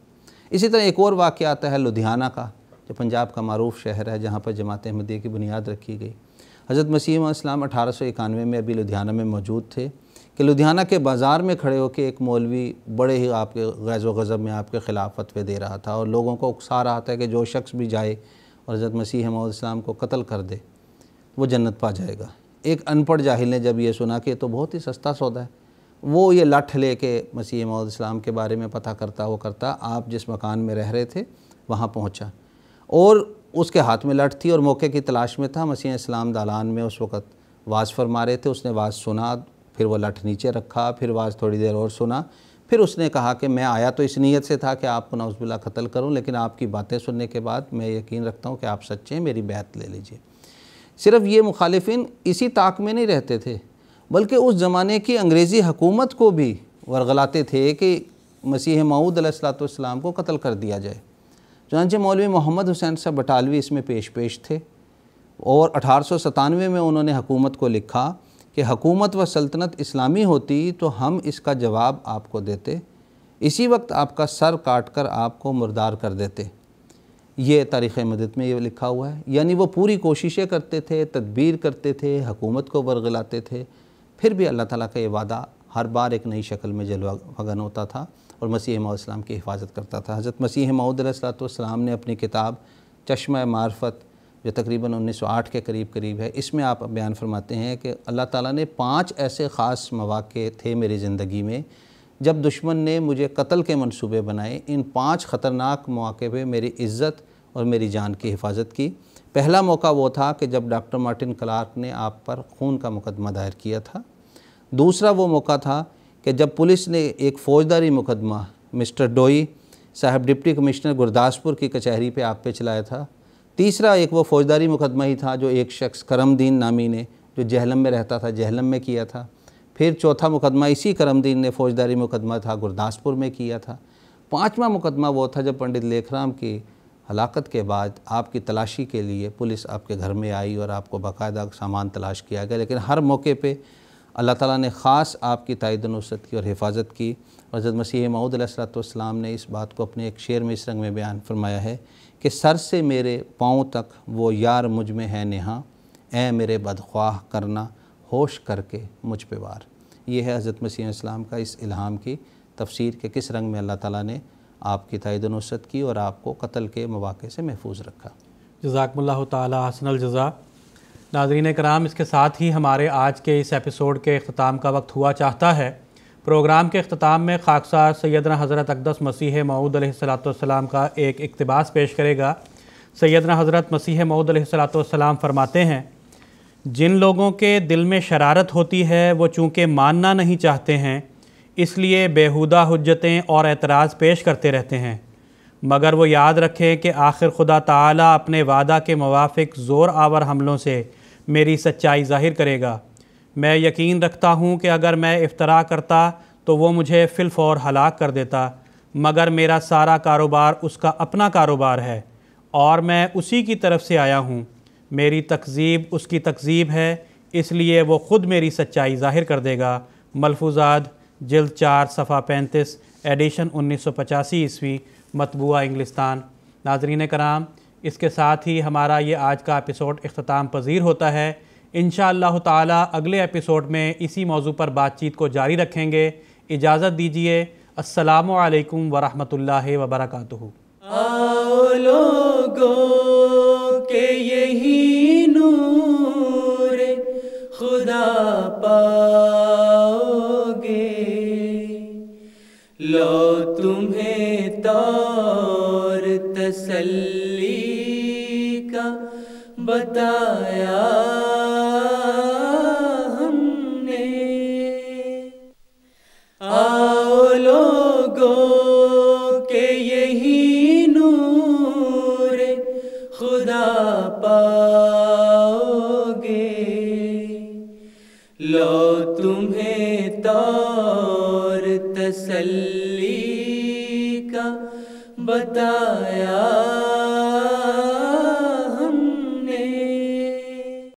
इसी तरह एक और वाक़ आता है लुधियाना का। जो पंजाब का मरूफ शहर है, जहाँ पर जमात अहमदी की बुनियाद रखी गई। हज़रत मसीह इस्लाम अठारह सौ इक्यानवे में अभी लुधियाना में मौजूद थे कि लुधियाना के बाज़ार में खड़े होकर एक मौलवी बड़े ही आपके गैज़ गज़ब में आपके ख़िलाफ़ फतवे दे रहा था और लोगों को उकसा रहा था कि जो शख्स भी जाए और हज़रत मसीह इस्लाम को कत्ल कर दे, वो जन्नत पा जाएगा। एक अनपढ़ जाहिल ने जब ये सुना कि तो बहुत ही सस्ता सौदा है, वो ये लठ ले के मसीह इस्लाम के बारे में पता करता वो करता आप जिस मकान में रह रहे थे, वहाँ पहुँचा। और उसके हाथ में लठ थी और मौके की तलाश में था। मसीह इस्लाम दालान में उस वक़्त वाज फरमा रहे थे। उसने वाज सुना, फिर वो लठ नीचे रखा, फिर वाज थोड़ी देर और सुना। फिर उसने कहा कि मैं आया तो इस नीयत से था कि आपको नौजबिल्ला कत्ल करूँ, लेकिन आपकी बातें सुनने के बाद मैं यकीन रखता हूँ कि आप सच्चे हैं, मेरी बैत ले लीजिए। सिर्फ़ ये मुखालिफिन इसी ताक में नहीं रहते थे, बल्कि उस ज़माने की अंग्रेज़ी हकूमत को भी वरगलाते थे कि मसीह मऊद अलैहिस्सलाम को कत्ल कर दिया जाए। चुनाचे मौलवी मोहम्मद हुसैन साहब बटालवी इसमें पेश पेश थे और अठारह में उन्होंने हकूमत को लिखा कि हकूमत व सल्तनत इस्लामी होती तो हम इसका जवाब आपको देते। इसी वक्त आपका सर काट कर आपको मुर्दार कर देते। ये तारीख़ मदद में ये लिखा हुआ है। यानी वो पूरी कोशिशें करते थे, तदबीर करते थे, हकूमत को वर्गलाते थे। फिर भी अल्लाह ताला का ये वादा हर बार एक नई शक्ल में जलवा भगन होता था। और मसीह मसीम की हिफाजत करता था। हज़रत मसीह मऊदलाम ने अपनी किताब चश्मा मार्फत, जो तकरीबन 1908 के करीब करीब है, इसमें आप बयान फरमाते हैं कि अल्लाह ताला ने पाँच ऐसे ख़ास मौाक़े थे मेरी ज़िंदगी में, जब दुश्मन ने मुझे कत्ल के मंसूबे बनाए, इन पाँच ख़तरनाक मौक़े पर मेरी इज़्ज़त और मेरी जान की हिफाजत की। पहला मौका वो था कि जब डॉक्टर मार्टिन क्लार्क ने आप पर खून का मुकदमा दायर किया था। दूसरा वो मौका था कि जब पुलिस ने एक फ़ौजदारी मुकदमा, मिस्टर डोई, साहब डिप्टी कमिश्नर गुरदासपुर की कचहरी पे आप पे चलाया था। तीसरा एक वो फ़ौजदारी मुकदमा ही था जो एक शख्स करमदीन नामी ने, जो जहलम में रहता था, जहलम में किया था। फिर चौथा मुकदमा इसी करमदीन ने फ़ौजदारी मुकदमा था, गुरदासपुर में किया था। पाँचवा मुकदमा वो था जब पंडित लेखराम की हलाकत के बाद आपकी तलाशी के लिए पुलिस आपके घर में आई और आपको बाकायदा सामान तलाश किया गया। लेकिन हर मौके पर अल्लाह ताला ने ख़ास आपकी तायद नुसरत की और हिफाजत की। हज़रत मसीह मऊदलाम ने इस बात को अपने एक शेर में इस रंग में बयान फरमाया है कि, सर से मेरे पाँव तक वो यार मुझमें है नेहा ए मेरे बदख्वाह करना, होश करके मुझ पे वार। ये है हज़रत मसीह इस्लाम का इस इल्हाम की तफसीर के किस रंग में अल्लाह ताला ने आपकी तायद नुसरत की और आपको कत्ल के मौाक़े से महफूज रखा। जजाकम्ला तसनल जजा। नाजरीन कराम इसके साथ ही हमारे आज के इस एपिसोड के अख्ताम का वक्त हुआ चाहता है। प्रोग्राम के अख्ताम में खाकसार सैदना हज़रत अकदस मसीह मऊद सलाम का एक इकतबास पेश करेगा। सैदना हज़रत मसीह मऊद सलाम फरमाते हैं, जिन लोगों के दिल में शरारत होती है, वो चूँकि मानना नहीं चाहते हैं, इसलिए बेहुदा हजतें और एतराज़ पेश करते रहते हैं। मगर वो याद रखें कि आखिर खुदा ताला अपने वादा के मुवाफ़ ज़ोर आवर हमलों से मेरी सच्चाई ज़ाहिर करेगा। मैं यकीन रखता हूँ कि अगर मैं इफ्तरा करता तो वो मुझे फ़िलफ़ौर हलाक कर देता। मगर मेरा सारा कारोबार उसका अपना कारोबार है, और मैं उसी की तरफ़ से आया हूँ। मेरी तकजीब उसकी तकजीब है, इसलिए वो ख़ुद मेरी सच्चाई ज़ाहिर कर देगा। मलफूजाद, जल्द चार, सफ़ा पैंतीस, एडिशन उन्नीस सौ पचासी ईस्वी, मतबूआ इंग्लिस्तान। नाजरीन कराम इसके साथ ही हमारा ये आज का एपिसोड अख्ताम पजीर होता है। इन ताला अगले एपिसोड में इसी मौजू पर बातचीत को जारी रखेंगे। इजाज़त दीजिए। असलकम वरहमल वबरक के यही लो तुम्हें तो तसल्ली बताया हमने। आओ लोगों के यही नूर खुदा पाओगे। लो तुम्हें तौर तसल्ली का बताया